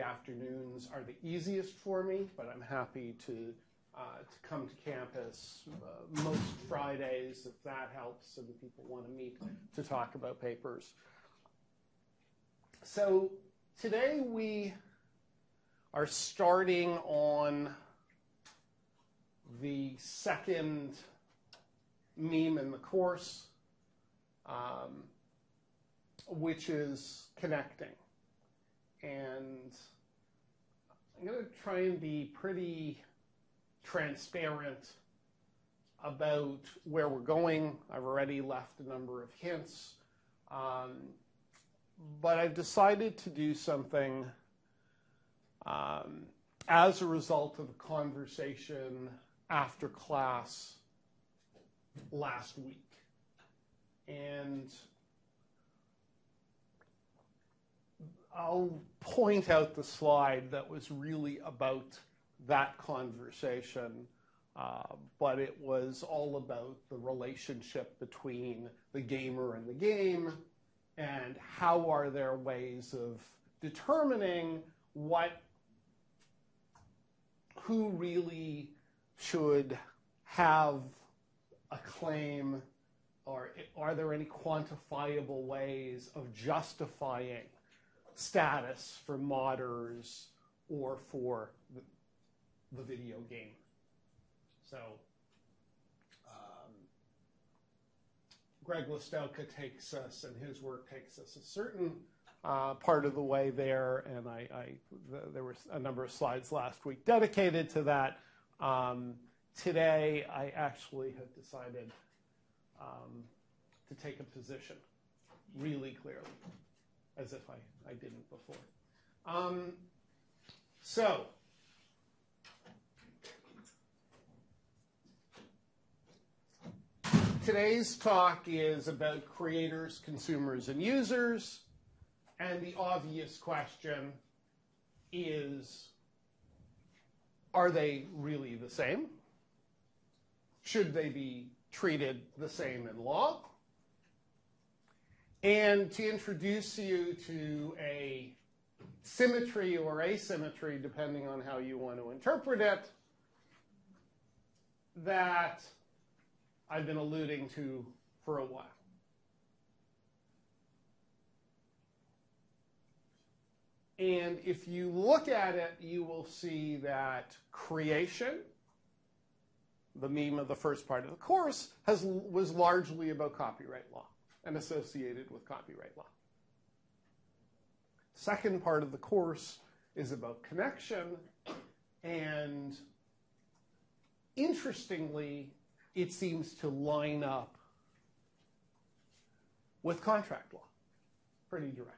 afternoons are the easiest for me, but I'm happy to uh, to come to campus uh, most Fridays if that helps and people want to meet to talk about papers. So today we are starting on the second meme in the course, um, which is connecting. And I'm going to try and be pretty transparent about where we're going. I've already left a number of hints. Um, but I've decided to do something um, as a result of a conversation after class last week. And I'll point out the slide that was really about that conversation, uh, but it was all about the relationship between the gamer and the game, and how are there ways of determining what who really should have a claim or are there any quantifiable ways of justifying status for modders or for the, the video game. So um, Greg Lastowka takes us, and his work takes us a certain uh, part of the way there, and I, I the, there were a number of slides last week dedicated to that. Um, today, I actually have decided um, to take a position really clearly, as if I, I didn't before. Um, so, today's talk is about creators, consumers, and users. And the obvious question is are they really the same? Should they be treated the same in law? And to introduce you to a symmetry or asymmetry, depending on how you want to interpret it, that I've been alluding to for a while. And if you look at it, you will see that creation, the meme of the first part of the course, has, was largely about copyright law and associated with copyright law. Second part of the course is about connection, and interestingly, it seems to line up with contract law pretty directly.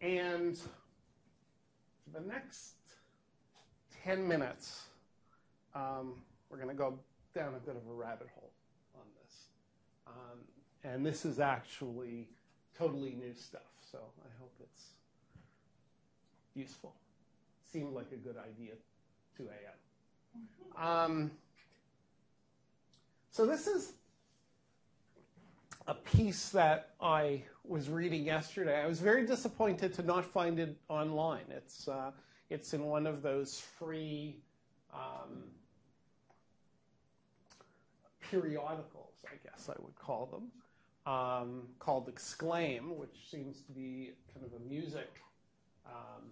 And the next 10 minutes, um, we're going to go down a bit of a rabbit hole. Um, and this is actually totally new stuff, so I hope it's useful. Seemed like a good idea 2 a.m. Um, so this is a piece that I was reading yesterday. I was very disappointed to not find it online. It's uh, it's in one of those free um, periodicals, I guess I would call them, um, called Exclaim, which seems to be kind of a music um,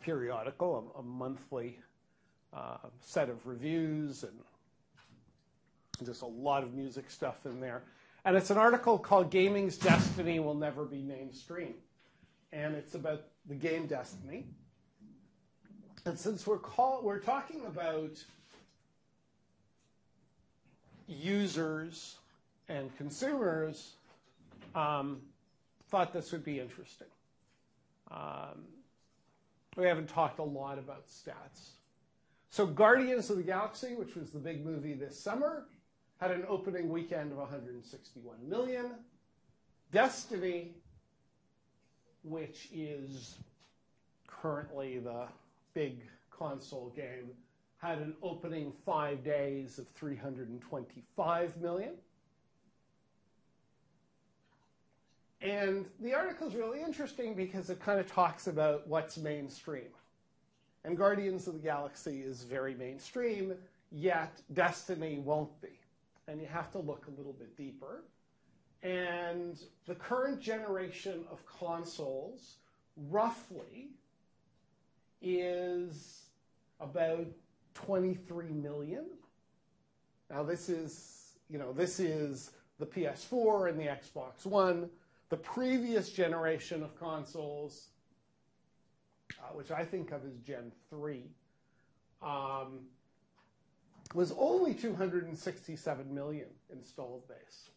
periodical, a, a monthly uh, set of reviews and just a lot of music stuff in there. And it's an article called Gaming's Destiny Will Never Be Mainstream. And it's about the game Destiny. And since we're, call, we're talking about users and consumers, um, thought this would be interesting. Um, we haven't talked a lot about stats. So Guardians of the Galaxy, which was the big movie this summer, had an opening weekend of 161 million. Destiny, which is currently the big console game, had an opening five days of 325 million. And the article is really interesting because it kind of talks about what's mainstream. And Guardians of the Galaxy is very mainstream, yet Destiny won't be. And you have to look a little bit deeper. And the current generation of consoles, roughly, is about 23 million. Now, this is, you know, this is the PS4 and the Xbox One. The previous generation of consoles, uh, which I think of as Gen 3, um, was only 267 million installed base,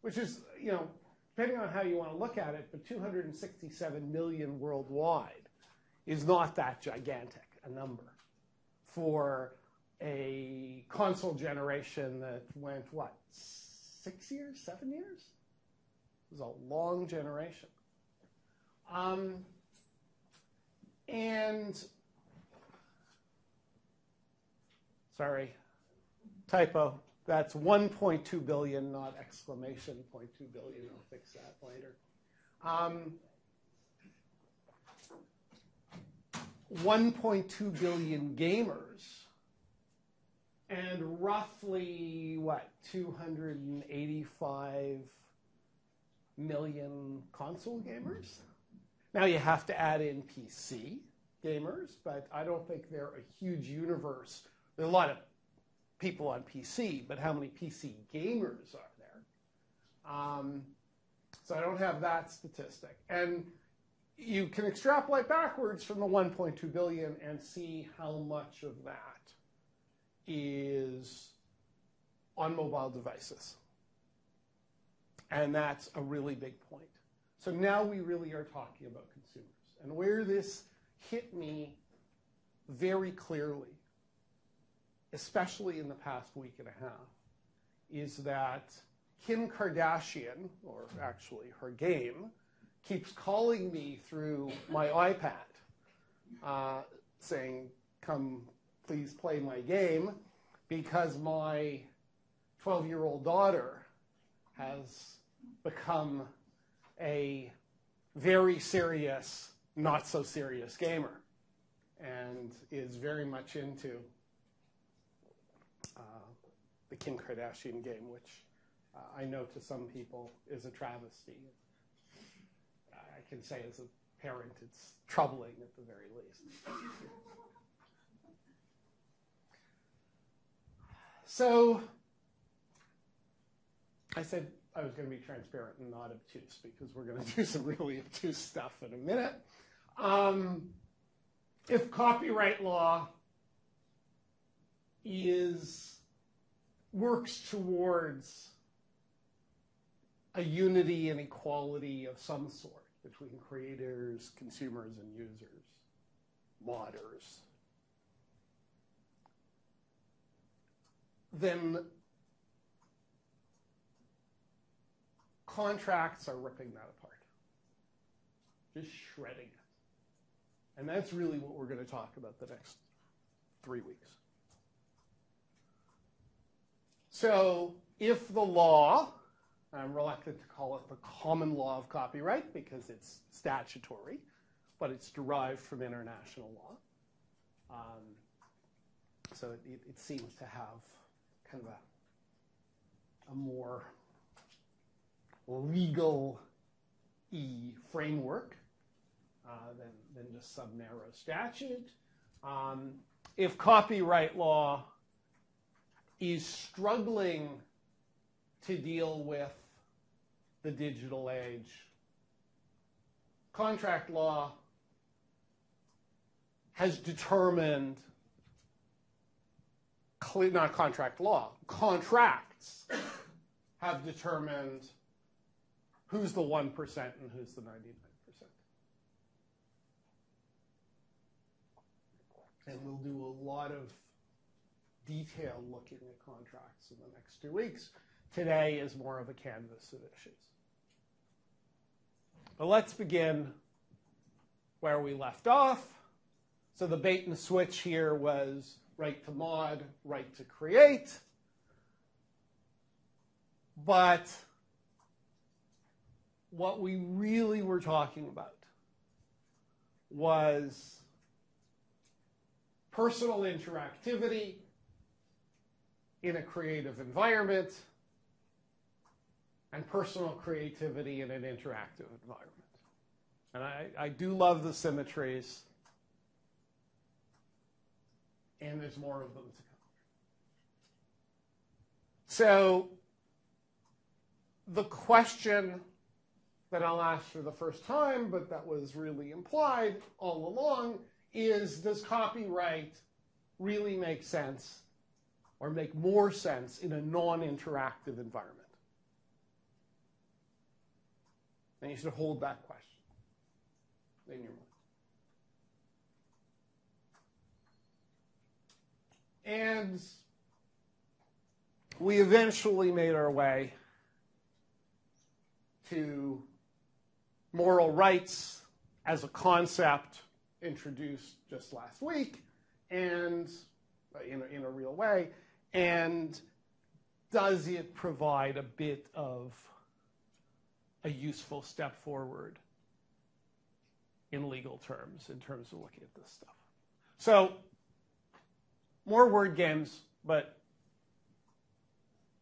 which is, you know, depending on how you want to look at it, but 267 million worldwide is not that gigantic a number for a console generation that went, what, six years, seven years? It was a long generation. Um, and, sorry, typo. That's 1.2 billion, not exclamation point 2 billion. I'll fix that later. Um, 1.2 billion gamers and roughly what 285 million console gamers. Now you have to add in PC gamers, but I don't think they're a huge universe. There are a lot of people on PC, but how many PC gamers are there? Um, so I don't have that statistic. And you can extrapolate backwards from the 1.2 billion and see how much of that is on mobile devices. And that's a really big point. So now we really are talking about consumers. And where this hit me very clearly, especially in the past week and a half, is that Kim Kardashian, or actually her game, keeps calling me through my iPad, uh, saying, Come, please play my game, because my 12 year old daughter has become a very serious, not so serious gamer and is very much into uh, the Kim Kardashian game, which uh, I know to some people is a travesty. Can say as a parent, it's troubling at the very least. So I said I was going to be transparent and not obtuse because we're going to do some really obtuse stuff in a minute. Um, if copyright law is works towards a unity and equality of some sort between creators, consumers, and users, modders, then contracts are ripping that apart, just shredding it. And that's really what we're going to talk about the next three weeks. So, if the law, I'm reluctant to call it the common law of copyright because it's statutory, but it's derived from international law. Um, so it, it, seems to have kind of a, a more legal e framework uh, than, than just some narrow statute. Um, if copyright law is struggling to deal with the digital age, contract law has determined not contract law, contracts have determined who's the 1% and who's the 99%. And we'll do a lot of detail looking at contracts in the next two weeks. Today is more of a canvas of issues. But let's begin where we left off. So the bait and switch here was right to mod, right to create. But what we really were talking about was personal interactivity in a creative environment and personal creativity in an interactive environment. And I, I do love the symmetries, and there's more of them to come. So, the question that I'll ask for the first time, but that was really implied all along, is does copyright really make sense or make more sense in a non interactive environment? And you should hold that question in your mind. And we eventually made our way to moral rights as a concept introduced just last week and uh, in a, in a real way and does it provide a bit of a useful step forward in legal terms in terms of looking at this stuff. So more word games but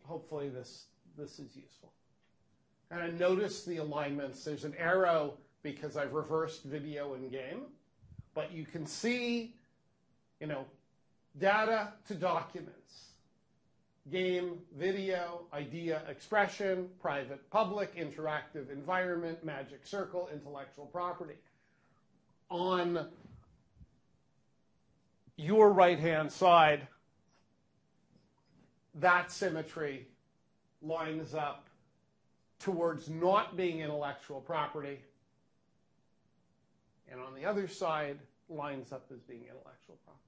hopefully this this is useful. And I notice the alignments. There's an arrow because I've reversed video and game, but you can see, you know, data to documents, game, video, idea, expression, private, public, interactive, environment, magic circle, intellectual property. On your right-hand side, that symmetry lines up towards not being intellectual property, and on the other side lines up as being intellectual property.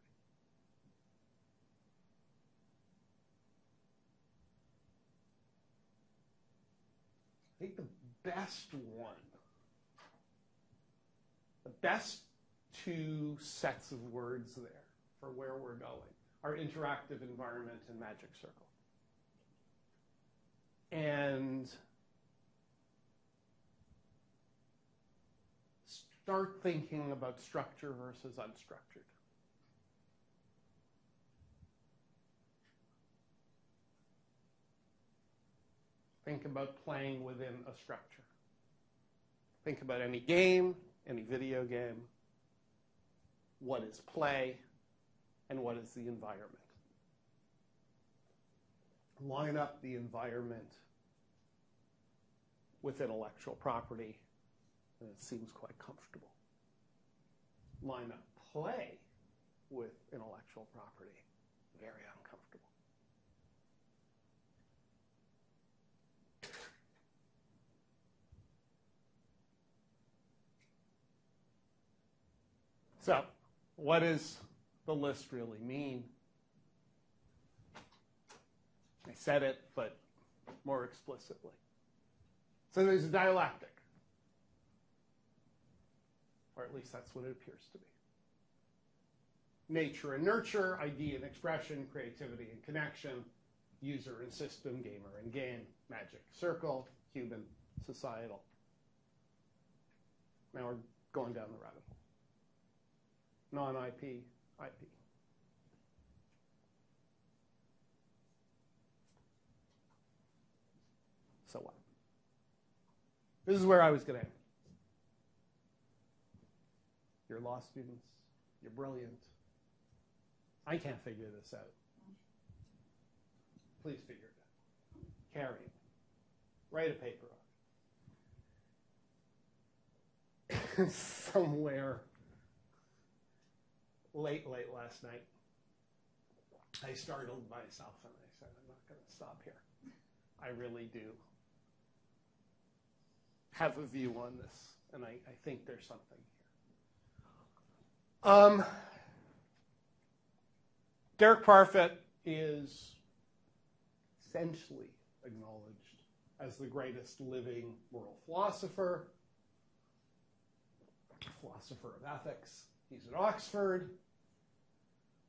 I think the best one, the best two sets of words there for where we're going are interactive environment and magic circle. And start thinking about structure versus unstructured. Think about playing within a structure. Think about any game, any video game. What is play and what is the environment? Line up the environment with intellectual property and it seems quite comfortable. Line up play with intellectual property, very uncomfortable. So, what does the list really mean? I said it, but more explicitly. So there's a dialectic or at least that's what it appears to be. Nature and nurture, idea and expression, creativity and connection, user and system, gamer and game, magic, circle, human, societal. Now we're going down the rabbit. Non-IP, IP. So what? This is where I was going to end. You're law students. You're brilliant. I can't figure this out. Please figure it out. Carry it. Write a paper on it. Somewhere late, late last night, I startled myself and I said, I'm not going to stop here. I really do have a view on this, and I, I think there's something um, Derek Parfit is essentially acknowledged as the greatest living moral philosopher, philosopher of ethics. He's at Oxford.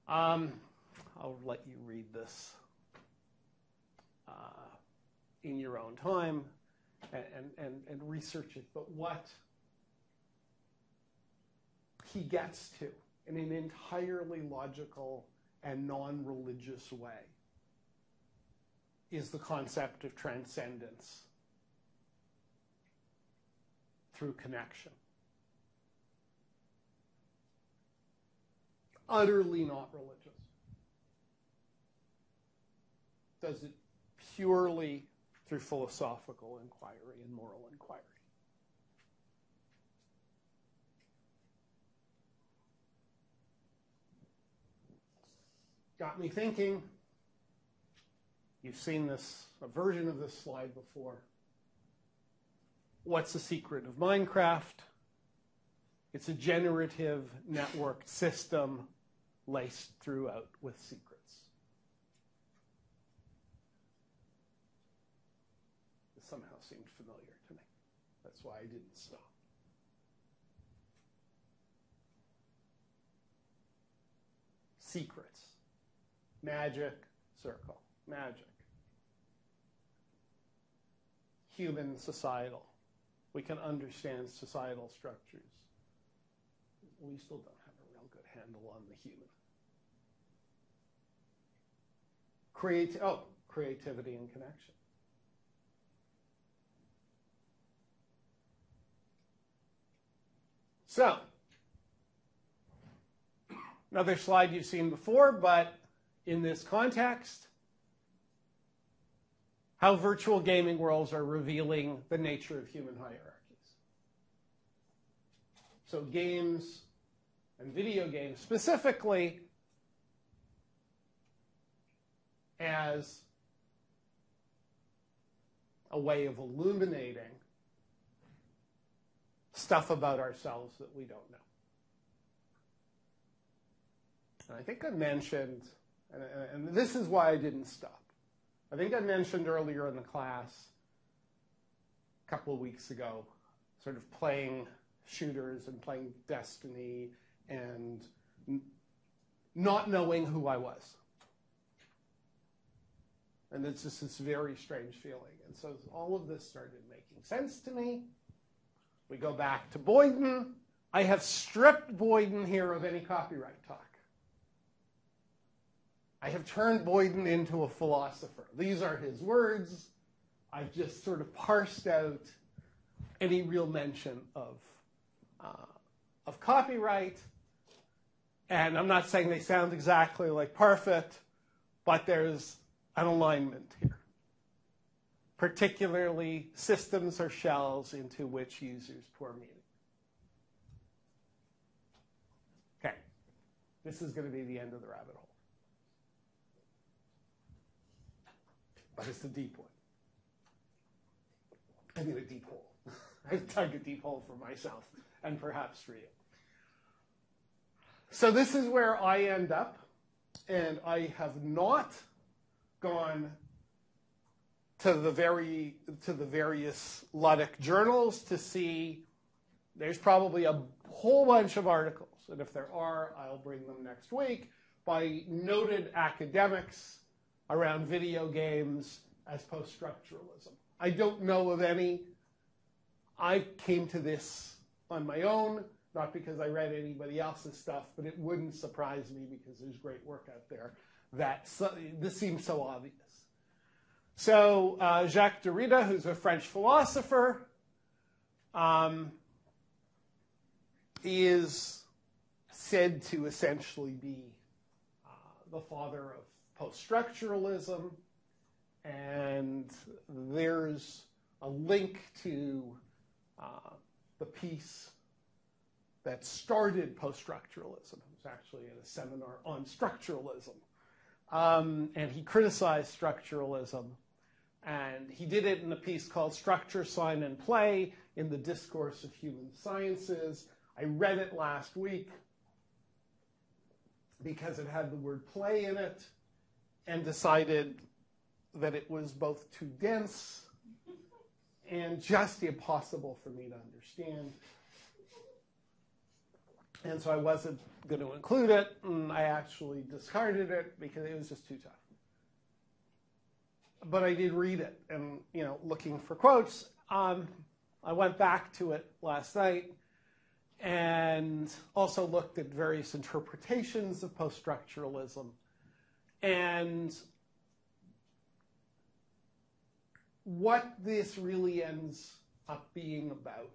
Um, I'll let you read this uh, in your own time. and, and, and research it, but what he gets to in an entirely logical and non religious way is the concept of transcendence through connection. Utterly not religious. Does it purely through philosophical inquiry and moral inquiry. Got me thinking. You've seen this, a version of this slide before. What's the secret of Minecraft? It's a generative networked system laced throughout with secrets. somehow seemed familiar to me. That's why I didn't stop. Secrets. Magic, circle. Magic. Human societal. We can understand societal structures. We still don't have a real good handle on the human. Oh, creativity and connection. So, another slide you've seen before, but in this context, how virtual gaming worlds are revealing the nature of human hierarchies. So games and video games specifically as a way of illuminating stuff about ourselves that we don't know. And I think I mentioned, and, and this is why I didn't stop. I think I mentioned earlier in the class, a couple of weeks ago, sort of playing shooters and playing Destiny and not knowing who I was. And it's just this very strange feeling. And so all of this started making sense to me. We go back to Boyden. I have stripped Boyden here of any copyright talk. I have turned Boyden into a philosopher. These are his words. I've just sort of parsed out any real mention of, uh, of copyright. And I'm not saying they sound exactly like Parfit, but there's an alignment here particularly systems or shells into which users pour meaning. Okay, this is going to be the end of the rabbit hole. But it's a deep one. I mean, a deep hole. I've dug a deep hole for myself and perhaps for you. So this is where I end up, and I have not gone to the very to the various Ludic journals to see. There's probably a whole bunch of articles, and if there are, I'll bring them next week by noted academics around video games as post-structuralism. I don't know of any. I came to this on my own, not because I read anybody else's stuff, but it wouldn't surprise me because there's great work out there that so, this seems so obvious. So uh, Jacques Derrida, who's a French philosopher, um, is said to essentially be uh, the father of post-structuralism, and there's a link to uh, the piece that started post-structuralism. It was actually at a seminar on structuralism. Um, and he criticized structuralism and he did it in a piece called Structure, Sign, and Play in the Discourse of Human Sciences. I read it last week because it had the word play in it and decided that it was both too dense and just impossible for me to understand. And so I wasn't going to include it, and I actually discarded it because it was just too tough but I did read it and, you know, looking for quotes. um, I went back to it last night and also looked at various interpretations of post structuralism. And what this really ends up being about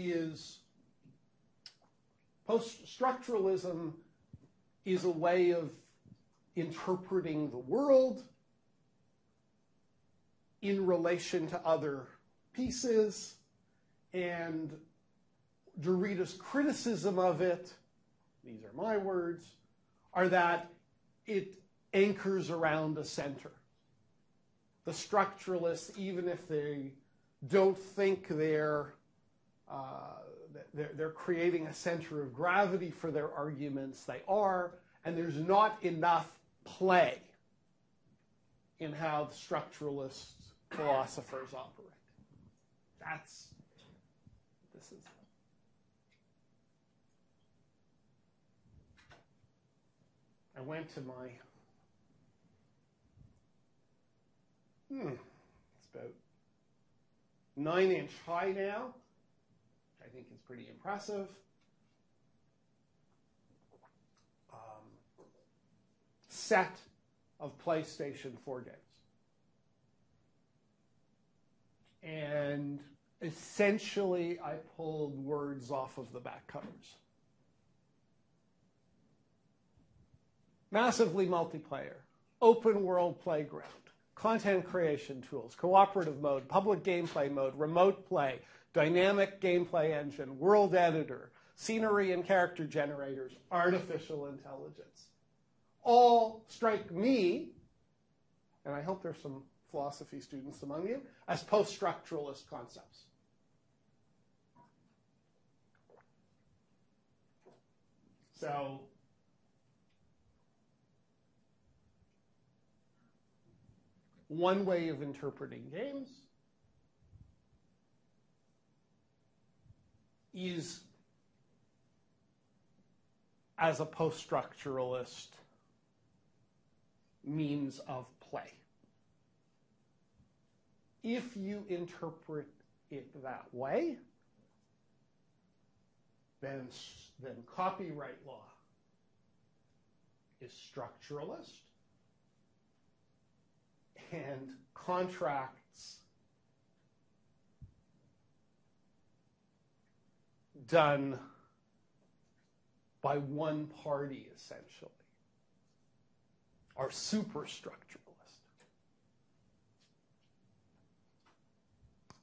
is post structuralism is a way of interpreting the world in relation to other pieces, and Derrida's criticism of it, these are my words, are that it anchors around a center. The structuralists, even if they don't think they're, uh, they're, they're creating a center of gravity for their arguments, they are, and there's not enough play in how the structuralist philosophers operate. That's this is. I went to my. Hmm, it's about nine inch high now, think is pretty impressive. Um, set of PlayStation 4 games. And essentially, I pulled words off of the back covers. Massively multiplayer, open world playground, content creation tools, cooperative mode, public gameplay mode, remote play, dynamic gameplay engine, world editor, scenery and character generators, artificial intelligence. All strike me, and I hope there's some philosophy students among you, as post structuralist concepts. So, one way of interpreting games is as a post structuralist means of play. If you interpret it that way, then, then copyright law is structuralist and contracts done by one party essentially are superstructuralist.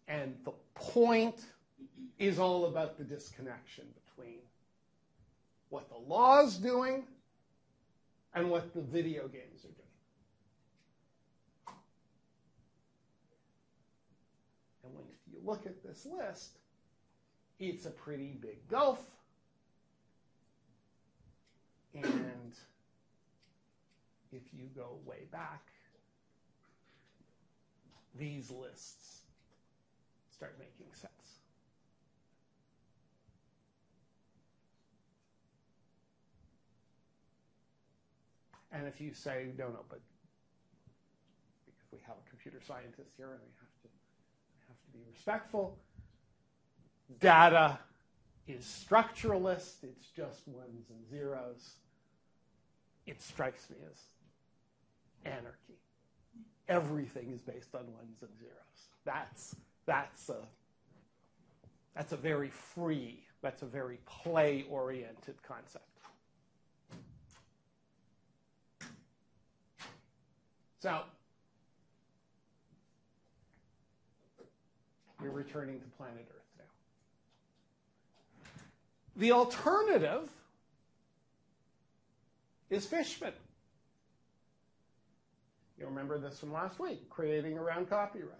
And the point is all about the disconnection between what the law is doing and what the video games are doing. And when you look at this list, it's a pretty big gulf. And if you go way back, these lists start making sense. And if you say, no, no, but because we have a computer scientist here and we have to, have to be respectful, data is structuralist, it's just ones and zeros. It strikes me as anarchy. Everything is based on ones and zeros. That's that's a that's a very free, that's a very play-oriented concept. So we're returning to planet Earth. The alternative is Fishman. You remember this from last week, creating around copyright.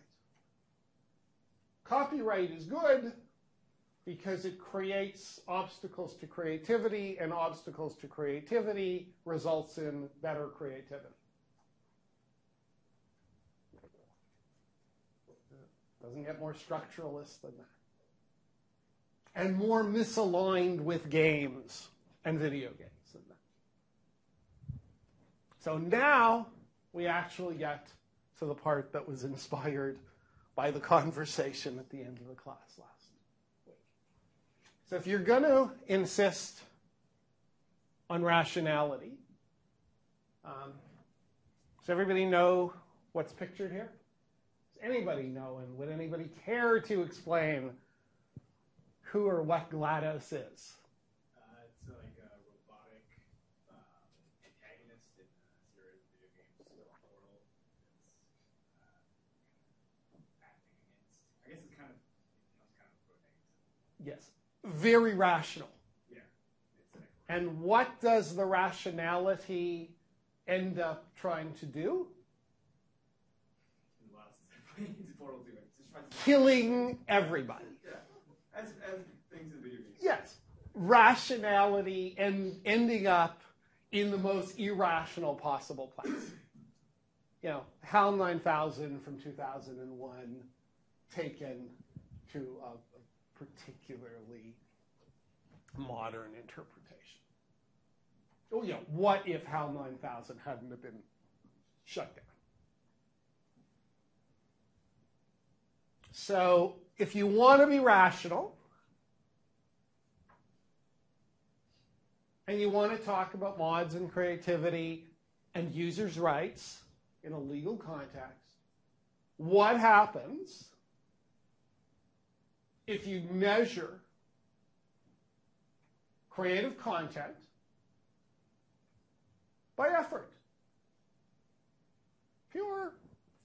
Copyright is good because it creates obstacles to creativity, and obstacles to creativity results in better creativity. Doesn't get more structuralist than that. And more misaligned with games and video games than that. So now we actually get to the part that was inspired by the conversation at the end of the class last week. So if you're going to insist on rationality, um, does everybody know what's pictured here? Does anybody know, and would anybody care to explain who or what GLaDOS is? Uh, it's like a robotic um, antagonist in a series of video games Portal. It's uh, acting against. I guess it's kind of, you know, it's kind of protagonist. Yes. Very rational. Yeah. It's And what does the rationality end up trying to do? in the last it's Portal 2. It's just tries to Killing everybody. As, as things in video games. Yes. Rationality and ending up in the most irrational possible place. You know, HAL 9000 from 2001 taken to a, a particularly modern interpretation. Oh, yeah. What if HAL 9000 hadn't have been shut down? So, if you want to be rational, and you want to talk about mods and creativity and users' rights in a legal context, what happens if you measure creative content by effort? Pure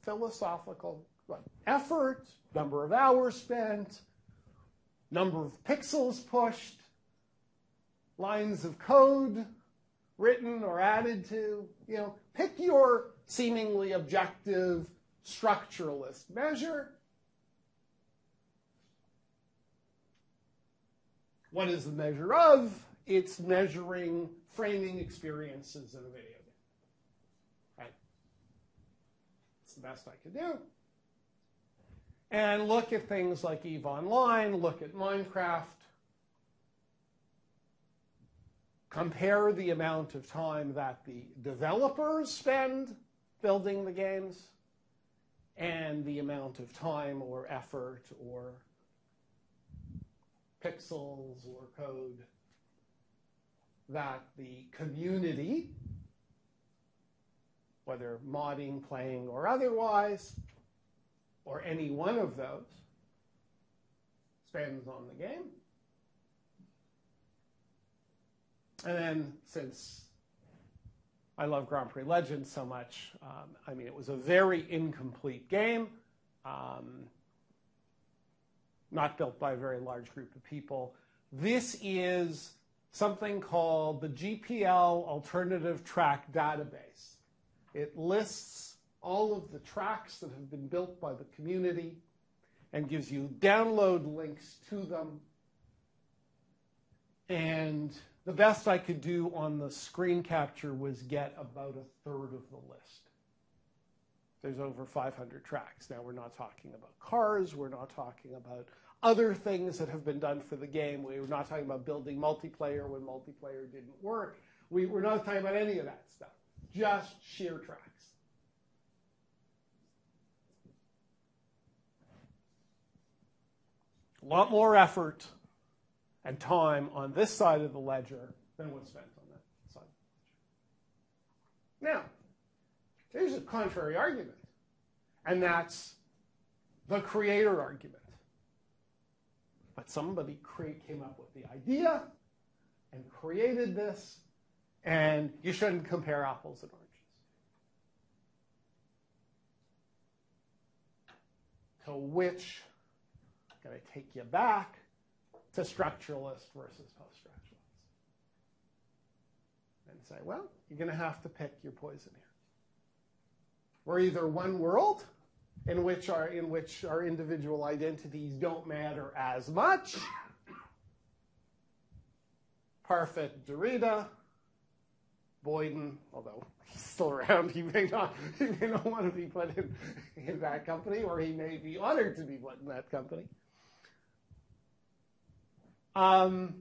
philosophical effort, number of hours spent, number of pixels pushed, lines of code written or added to. You know, pick your seemingly objective structuralist measure. What is the measure of? It's measuring framing experiences in a video game. Right? It's the best I could do. And look at things like EVE Online, look at Minecraft, compare the amount of time that the developers spend building the games and the amount of time or effort or pixels or code that the community, whether modding, playing, or otherwise, or any one of those, spends on the game. And then, since I love Grand Prix Legends so much, um, I mean, it was a very incomplete game, um, not built by a very large group of people. This is something called the GPL Alternative Track Database. It lists all of the tracks that have been built by the community and gives you download links to them. And the best I could do on the screen capture was get about a third of the list. There's over 500 tracks. Now, we're not talking about cars, we're not talking about other things that have been done for the game. We're not talking about building multiplayer when multiplayer didn't work. We, we're not talking about any of that stuff, just sheer tracks. A lot more effort and time on this side of the ledger than was spent on that side. Now, there's a contrary argument, and that's the creator argument. But somebody came up with the idea and created this, and you shouldn't compare apples and oranges. To which, going to take you back to structuralist versus post-structuralist. And say, well, you're going to have to pick your poison here. We're either one world in which our in which our individual identities don't matter as much. Parfit Derrida, Boyden, although he's still around, he may not he may not want to be put in, in that company, or he may be honored to be put in that company. Um,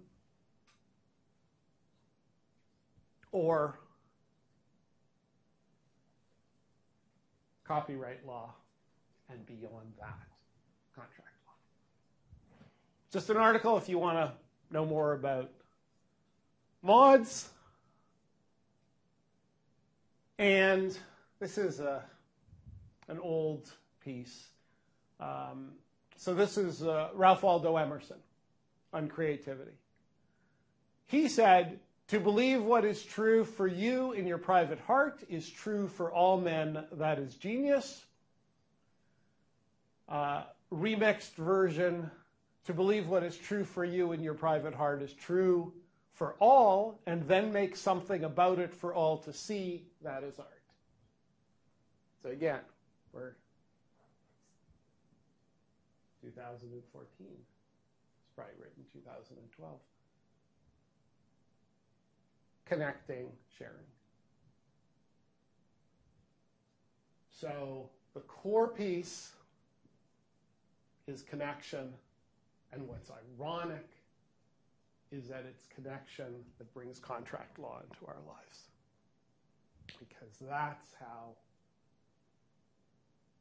or copyright law, and beyond that, contract law. Just an article if you want to know more about mods. And this is a, an old piece. Um, so this is uh, Ralph Waldo Emerson on creativity. He said, To believe what is true for you in your private heart is true for all men. That is genius. Uh, remixed version To believe what is true for you in your private heart is true for all, and then make something about it for all to see. That is art. So again, we're 2014. Probably written 2012 connecting, sharing. So the core piece is connection, and what's ironic is that it's connection that brings contract law into our lives. Because that's how,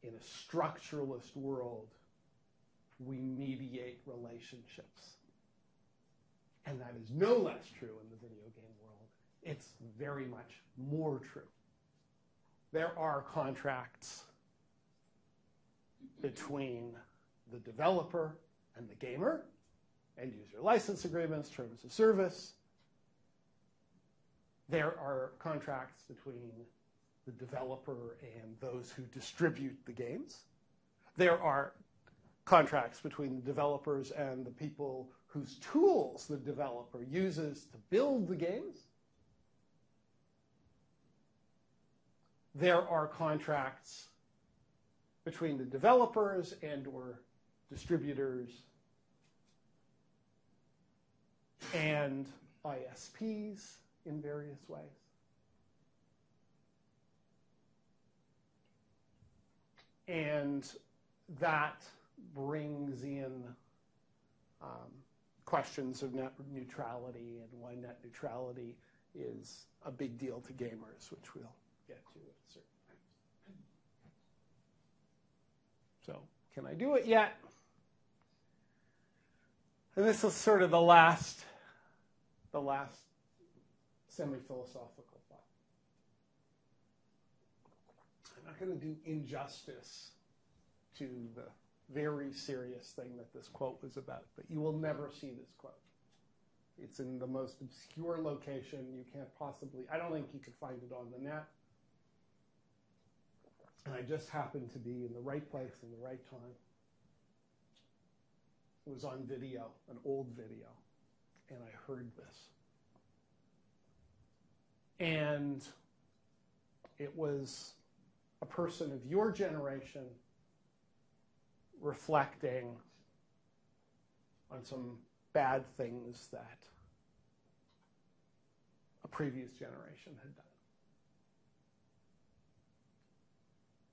in a structuralist world, we mediate relationships. And that is no less true in the video game world. it's very much more true. There are contracts between the developer and the gamer, end user license agreements, terms of service. There are contracts between the developer and those who distribute the games. There are contracts between the developers and the people whose tools the developer uses to build the games. there are contracts between the developers and or distributors and ISPs in various ways. And that brings in um, questions of net neutrality and why net neutrality is a big deal to gamers, which we'll get to at certain times. So, can I do it yet? And this is sort of the last, the last semi-philosophical thought. I'm not going to do injustice to the very serious thing that this quote was about, but you will never see this quote. It's in the most obscure location. You can't possibly, I don't think you could find it on the net. And I just happened to be in the right place in the right time. It was on video, an old video, and I heard this. And it was a person of your generation reflecting on some bad things that a previous generation had done.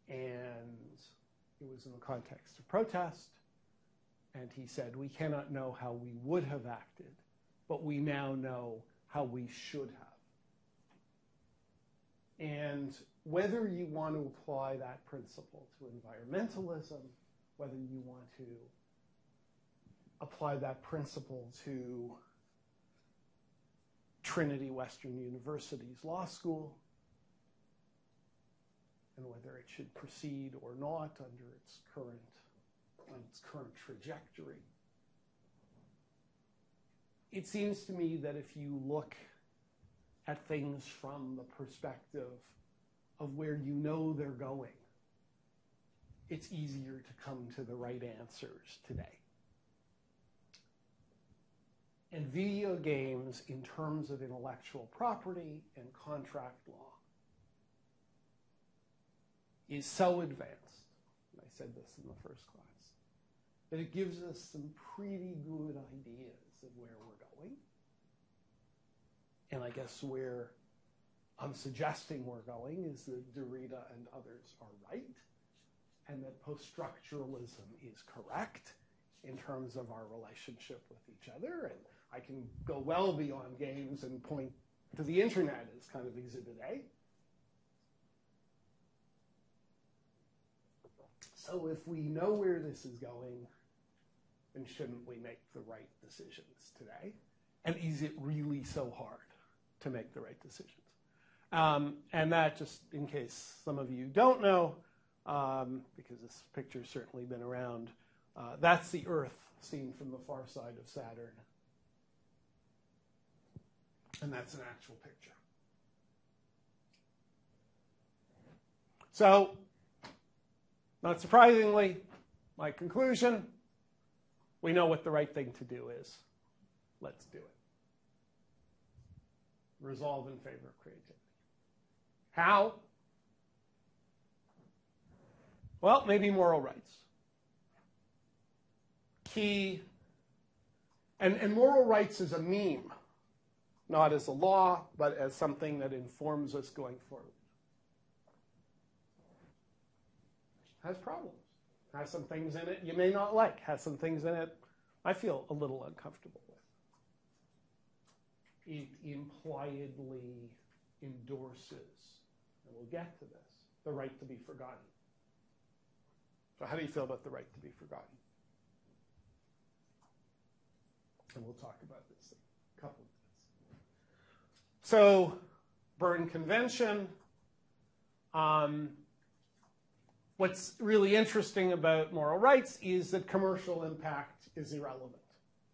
and it was in the context of protest. And he said, We cannot know how we would have acted, but we now know how we should have. And whether you want to apply that principle to environmentalism, whether you want to apply that principle to Trinity Western University's law school, and whether it should proceed or not under its current, its current trajectory. It seems to me that if you look at things from the perspective of where you know they're going, it's easier to come to the right answers today. And video games, in terms of intellectual property and contract law, is so advanced, I said this in the first class, that it gives us some pretty good ideas of where we're going. And I guess where I'm suggesting we're going is that Derrida and others are right, and that post-structuralism is correct in terms of our relationship with each other. And I can go well beyond games and point to the internet as kind of exhibit A. So if we know where this is going, then shouldn't we make the right decisions today? And is it really so hard to make the right decisions? Um, and that, just in case some of you don't know, um, because this picture's certainly been around, uh, that's the Earth seen from the far side of Saturn. And that's an actual picture. So, not surprisingly, my conclusion we know what the right thing to do is. Let's do it. Resolve in favor of creativity. How? Well, maybe moral rights. Key, and, and moral rights is a meme, not as a law, but as something that informs us going forward. Has problems. Has some things in it you may not like. Has some things in it I feel a little uncomfortable with. It impliedly endorses, and we'll get to this, the right to be forgotten. So, how do you feel about the right to be forgotten? And we'll talk about this in a couple of minutes. So, Berne Convention. Um, what's really interesting about moral rights is that commercial impact is irrelevant.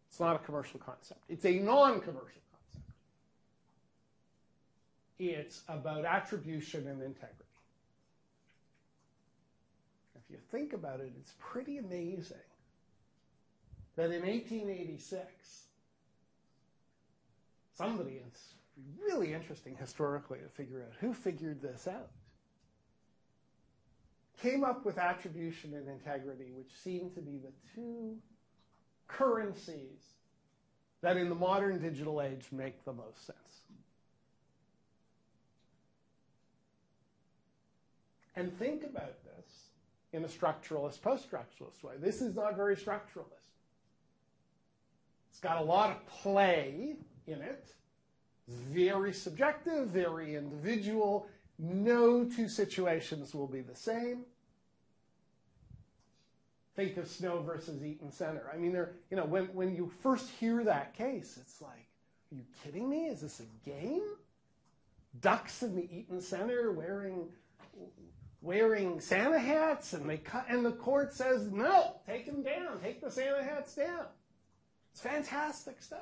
It's not a commercial concept. It's a non-commercial concept. It's about attribution and integrity. You think about it, it's pretty amazing that in 1886, somebody, it's really interesting historically to figure out who figured this out, came up with attribution and integrity, which seem to be the two currencies that in the modern digital age make the most sense. And think about in a structuralist, post structuralist way. This is not very structuralist. It's got a lot of play in it, very subjective, very individual. No two situations will be the same think of Snow versus Eaton Center. I mean, there, you know, when, when you first hear that case, it's like, are you kidding me? Is this a game? Ducks in the Eaton Center wearing wearing Santa hats, and they cut, and the court says, no, take them down, take the Santa hats down. It's fantastic stuff.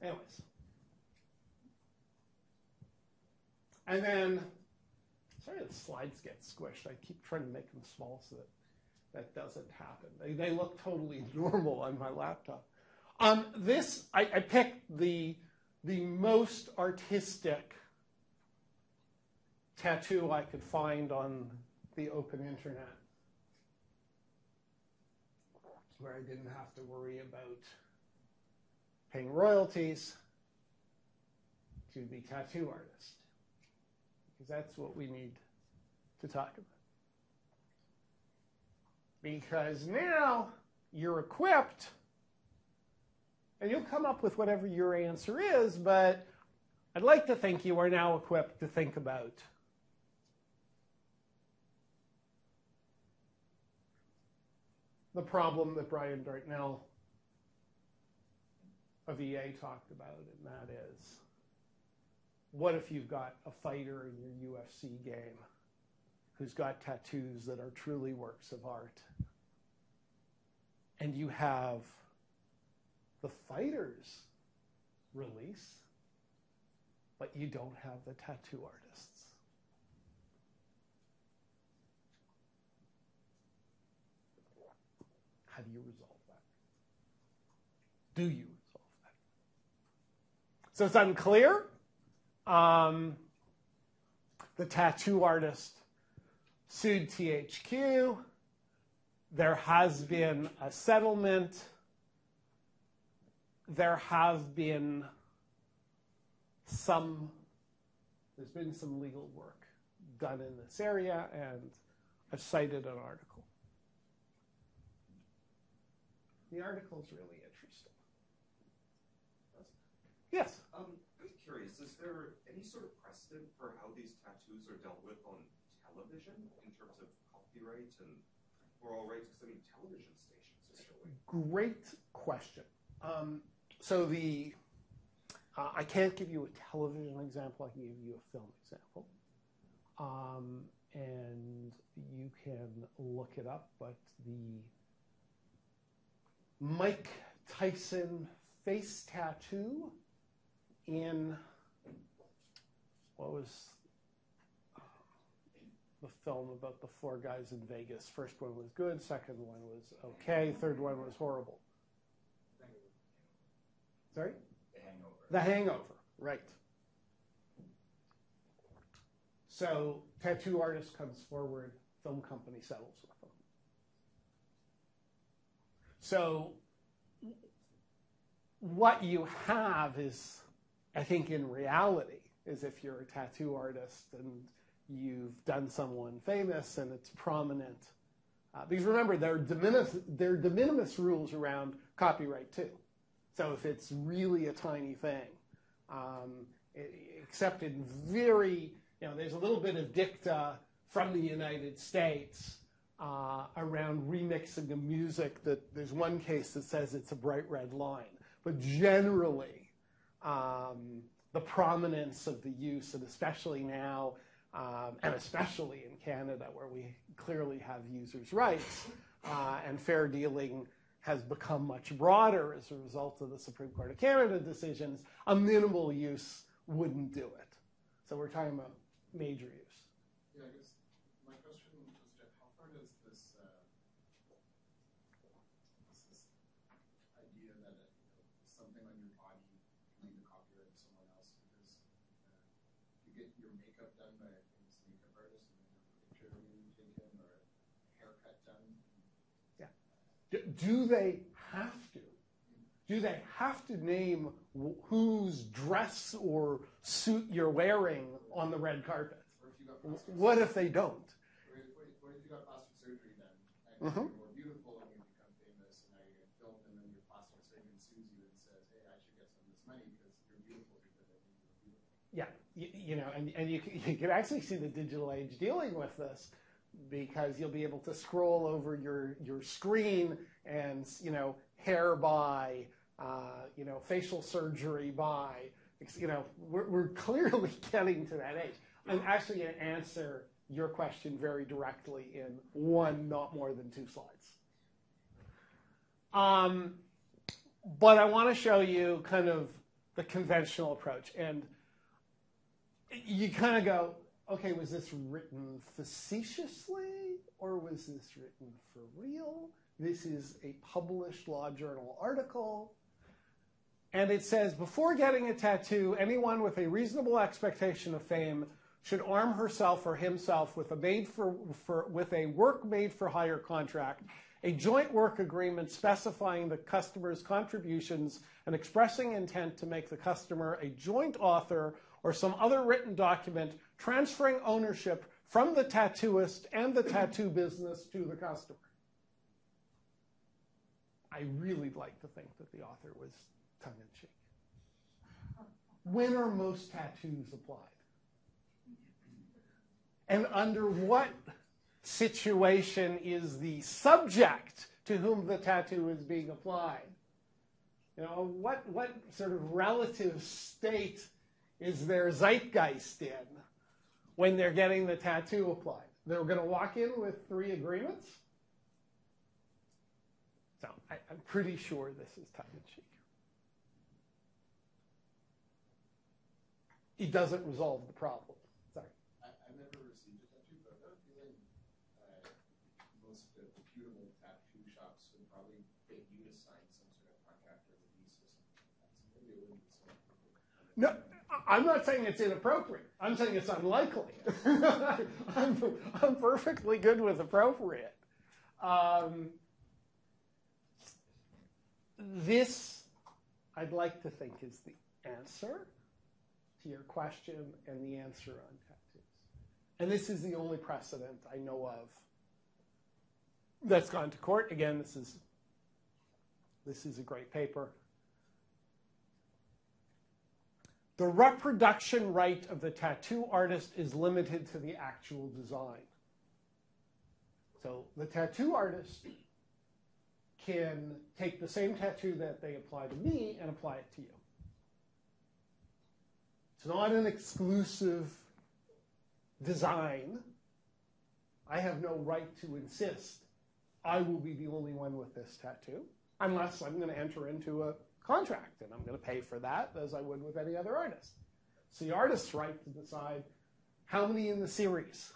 Anyways. And then Sorry, the slides get squished. I keep trying to make them small so that that doesn't happen. They, they look totally normal on my laptop. Um, this, I, I picked the, the most artistic tattoo I could find on the open internet where I didn't have to worry about paying royalties to the tattoo artist because that's what we need to talk about. Because now you're equipped, and you'll come up with whatever your answer is, but I'd like to think you are now equipped to think about the problem that Brian Dartnell of EA talked about, and that is what if you've got a fighter in your UFC game who's got tattoos that are truly works of art? And you have the fighter's release, but you don't have the tattoo artists. How do you resolve that? Do you resolve that? So it's unclear um, the tattoo artist sued THQ. There has been a settlement. There have been some, there's been some legal work done in this area, and I've cited an article. The article is really interesting. Yes? Um, I'm curious, is there any sort of precedent for how these tattoos are dealt with on television in terms of copyright and moral rights? Because I mean, television stations. Great question. Um, so the uh, I can't give you a television example. I can give you a film example, um, and you can look it up. But the Mike Tyson face tattoo in what was the film about the four guys in Vegas. First one was good, second one was okay, third one was horrible. Sorry? The Hangover. The Hangover, right. So, tattoo artist comes forward, film company settles with. So, what you have is, I think, in reality, is if you're a tattoo artist and you've done someone famous and it's prominent. Uh, because remember, there are, de minimis, there are de minimis rules around copyright too. So if it's really a tiny thing, um, it, except in very, you know, there's a little bit of dicta from the United States uh, around remixing of music that there's one case that says it's a bright red line. But generally, um, the prominence of the use, and especially now, um, and especially in Canada where we clearly have users' rights, uh, and fair dealing has become much broader as a result of the Supreme Court of Canada decisions, a minimal use wouldn't do it. So we're talking about major use. Yeah, I guess my question was that how far does this, uh, this, this idea that uh, you know, something on your body can be the copyright of someone else because uh, you get your makeup done by a famous makeup artist and then have a picture of you taken or a haircut done. D- Do they have to? Do they have to name wh- whose dress or suit you're wearing on the red carpet? Or if What if they don't? What if, you got plastic surgery done and mm-hmm. you're more beautiful and you become famous and now you're getting filmed and then your plastic surgeon sues you and says, hey, I should get some of this money because you're beautiful because I think you're beautiful. Yeah, you, you know, and, and you, you can actually see the digital age dealing with this because you'll be able to scroll over your, your screen and, you know, hair by, uh, you know, facial surgery by, you know, we're, we're clearly getting to that age. I'm actually going to answer your question very directly in one, not more than two slides. Um, but I want to show you kind of the conventional approach. And you kind of go, okay, was this written facetiously or was this written for real? This is a published law journal article. And it says before getting a tattoo, anyone with a reasonable expectation of fame should arm herself or himself with a made for, for with a work made for hire contract, a joint work agreement specifying the customer's contributions and expressing intent to make the customer a joint author or some other written document transferring ownership from the tattooist and the tattoo business to the customer. I really like to think that the author was tongue in cheek. When are most tattoos applied? And under what situation is the subject to whom the tattoo is being applied? You know, what, what sort of relative state is their zeitgeist in when they're getting the tattoo applied? They're going to walk in with three agreements? So I, I'm pretty sure this is tongue in cheek. It doesn't resolve the problem. Sorry. I, I've never received a tattoo, but I've got a feeling uh, most of the reputable tattoo shops would probably get you to sign some sort of contract or release or something like that. So maybe it wouldn't be so No, I'm not saying it's inappropriate. I'm saying it's unlikely. I'm, I'm perfectly good with appropriate. Um, this, I'd like to think, is the answer to your question and the answer on tattoos. And this is the only precedent I know of that's gone to court. Again, this is this is a great paper. The reproduction right of the tattoo artist is limited to the actual design. So the tattoo artist can take the same tattoo that they apply to me and apply it to you. It's not an exclusive design. I have no right to insist I will be the only one with this tattoo unless I'm going to enter into a contract and I'm going to pay for that as I would with any other artist. It's the artist's right to decide how many in the series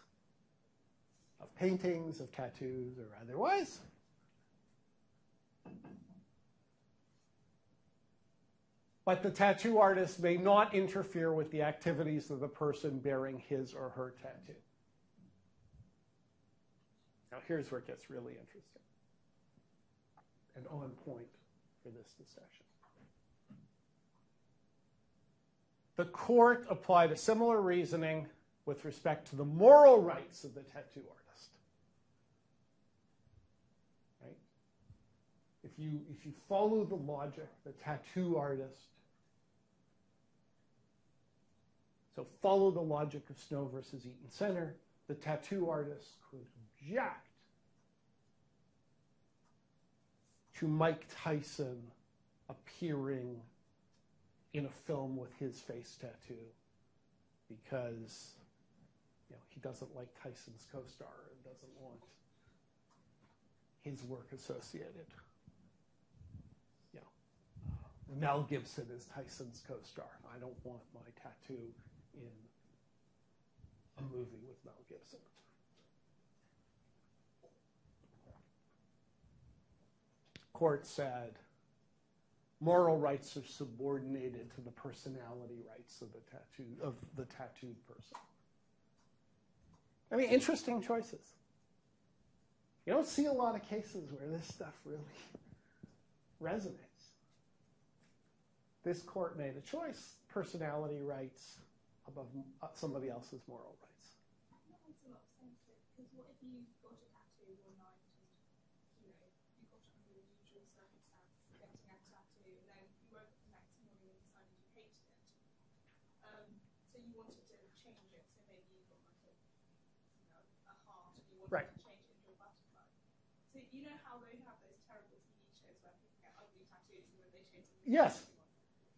of paintings, of tattoos, or otherwise. But the tattoo artist may not interfere with the activities of the person bearing his or her tattoo. Now, here's where it gets really interesting and on point for this discussion. The court applied a similar reasoning with respect to the moral rights of the tattoo artist. Right? If you, if you follow the logic, the tattoo artist, so follow the logic of Snow versus Eaton Center, the tattoo artist could object to Mike Tyson appearing in a film with his face tattoo because you know, he doesn't like Tyson's co-star and doesn't want his work associated. You know, Mel Gibson is Tyson's co-star. I don't want my tattoo in a movie with Mel Gibson. Court said moral rights are subordinated to the personality rights of the of the tattooed person. I mean, interesting choices. You don't see a lot of cases where this stuff really resonates. This court made a choice: personality rights above uh, somebody else's moral rights. That makes a lot of sense. Because what if you got a tattoo one night and, you know, you got up under unusual circumstances getting a tattoo, and then you woke up the next morning and decided you hated it. Um, so you wanted to change it, so maybe you got like a, you know, a heart, and you wanted Right. to change it into a butterfly. So you know how they have those terrible TV shows where people get ugly tattoos and then they change Yes. a pretty one.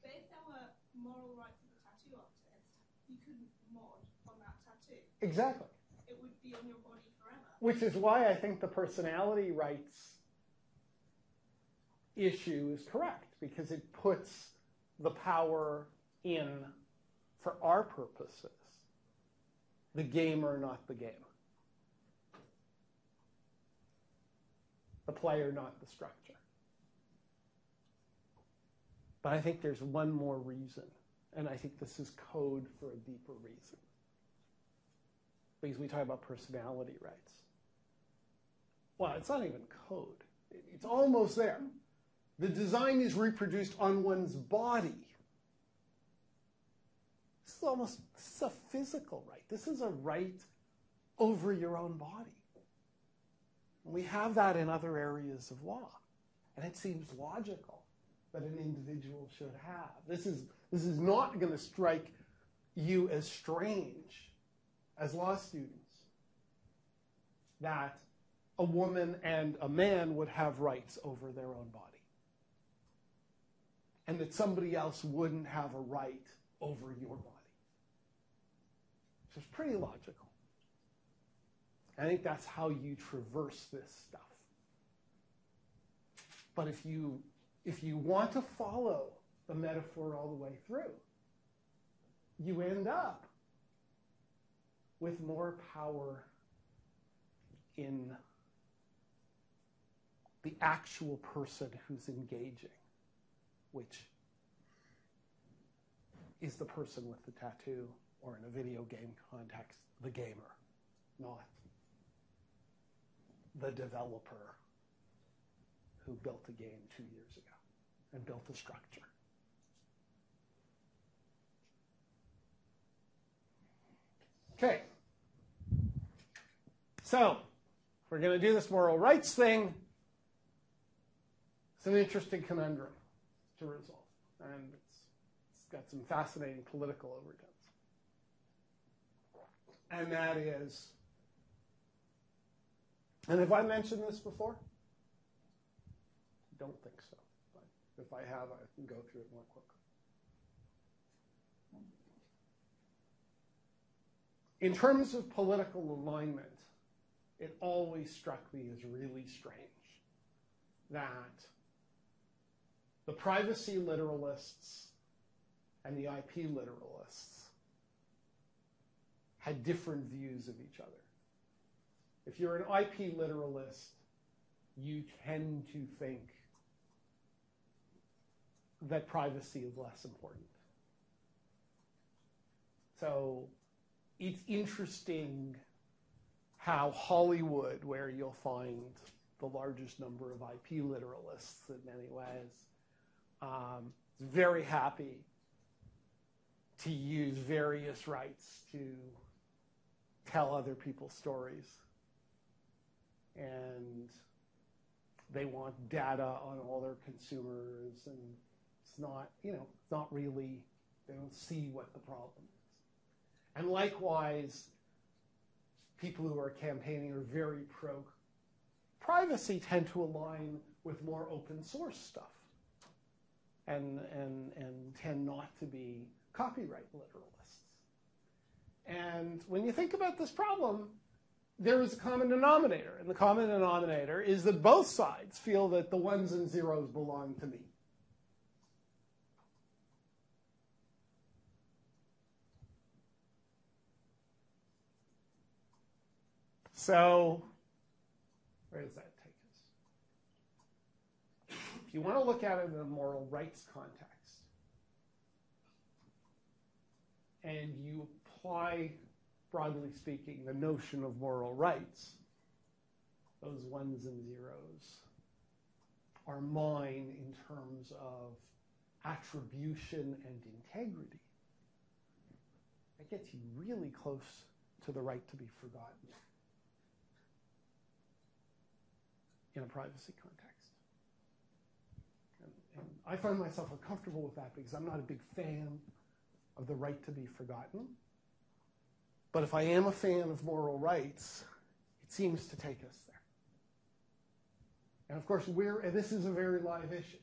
But if there were moral rights of the tattoo artist, you couldn't mod on that tattoo Exactly. it would be on your body forever. Which is why I think the personality rights issue is correct, because it puts the power in, for our purposes, the gamer, not the game. The player, not the structure. But I think there's one more reason, and I think this is code for a deeper reason because we talk about personality rights. Well, it's not even code. It's almost there. The design is reproduced on one's body. This is almost this is a physical right. This is a right over your own body. We have that in other areas of law. And it seems logical that an individual should have. This is, this is not going to strike you as strange as law students that a woman and a man would have rights over their own body. And that somebody else wouldn't have a right over your body. So it's pretty logical. I think that's how you traverse this stuff. But if you if you want to follow the metaphor all the way through, you end up with more power in the actual person who's engaging, which is the person with the tattoo, or in a video game context, the gamer, not the developer who built a game two years ago and built a structure. Okay. So, we're going to do this moral rights thing. It's an interesting conundrum to resolve. And it's, it's got some fascinating political overtones. And that is, and have I mentioned this before? Don't think so. If I have, I can go through it more quickly. In terms of political alignment, it always struck me as really strange that the privacy literalists and the IP literalists had different views of each other. If you're an IP literalist, you tend to think that privacy is less important. So it's interesting how Hollywood, where you'll find the largest number of IP literalists in many ways, um, is very happy to use various rights to tell other people's stories. And they want data on all their consumers, and it's not, you know, it's not really, they don't see what the problem is. And likewise, people who are campaigning are very pro privacy tend to align with more open source stuff and, and, and tend not to be copyright literalists. And when you think about this problem, there is a common denominator. And the common denominator is that both sides feel that the ones and zeros belong to me. So, where does that take us? If you want to look at it in a moral rights context, and you apply, broadly speaking, the notion of moral rights, those ones and zeros are mine in terms of attribution and integrity. That gets you really close to the right to be forgotten in a privacy context. And, and I find myself uncomfortable with that because I'm not a big fan of the right to be forgotten. But if I am a fan of moral rights, it seems to take us there. And of course, we're, and this is a very live issue.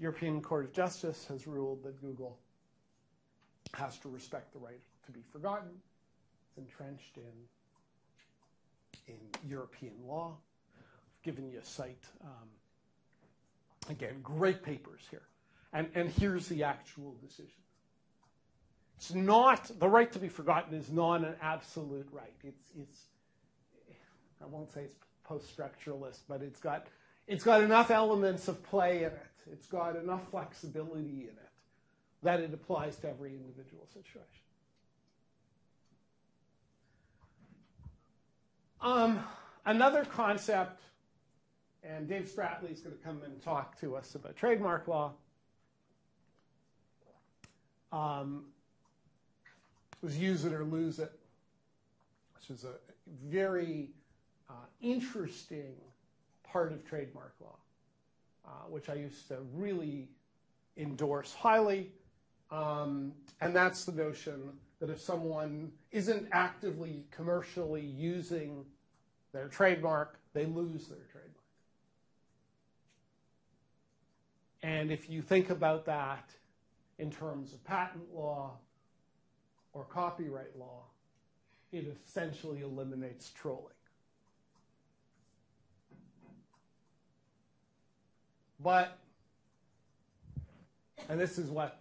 European Court of Justice has ruled that Google has to respect the right to be forgotten. It's entrenched in, in European law. I've given you a site. Um, again, great papers here. And, and here's the actual decision. It's not, the right to be forgotten is not an absolute right. It's, it's I won't say it's post-structuralist, but it's got, it's got enough elements of play in it. It's got enough flexibility in it that it applies to every individual situation. Um, another concept, and Dave Spratley is going to come and talk to us about trademark law, um, was use it or lose it, which is a very uh, interesting part of trademark law, uh, which I used to really endorse highly. Um, and that's the notion that if someone isn't actively commercially using their trademark, they lose their trademark. And if you think about that in terms of patent law or copyright law, it essentially eliminates trolling. But, and this is what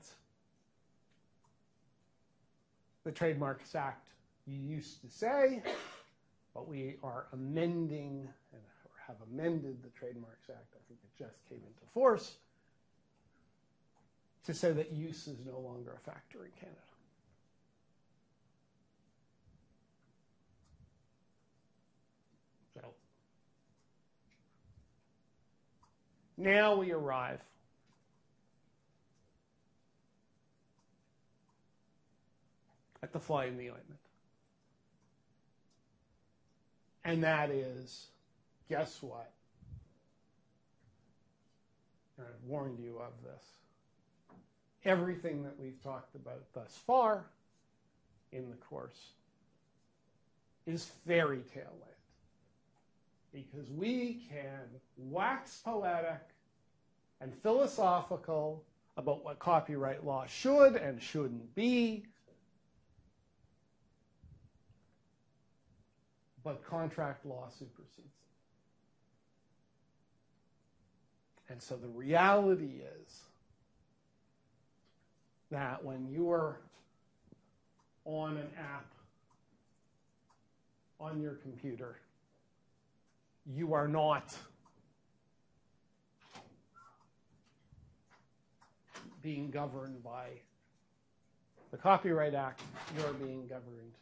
the Trademarks Act you used to say, but we are amending and have amended the Trademarks Act. I think it just came into force to say that use is no longer a factor in Canada. So now we arrive at the fly in the ointment. And that is, guess what? And I've warned you of this everything that we've talked about thus far in the course is fairy tale land. Because we can wax poetic and philosophical about what copyright law should and shouldn't be, but contract law supersedes it. And so the reality is that when you're on an app on your computer, you are not being governed by the Copyright Act, you're being governed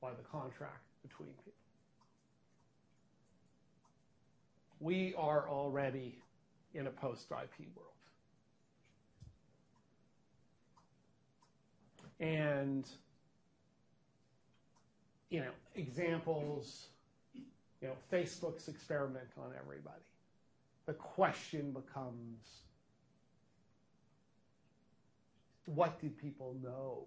by the contract between people. We are already in a post IP world. And, you know, examples, you know, Facebook's experiment on everybody. The question becomes what did people know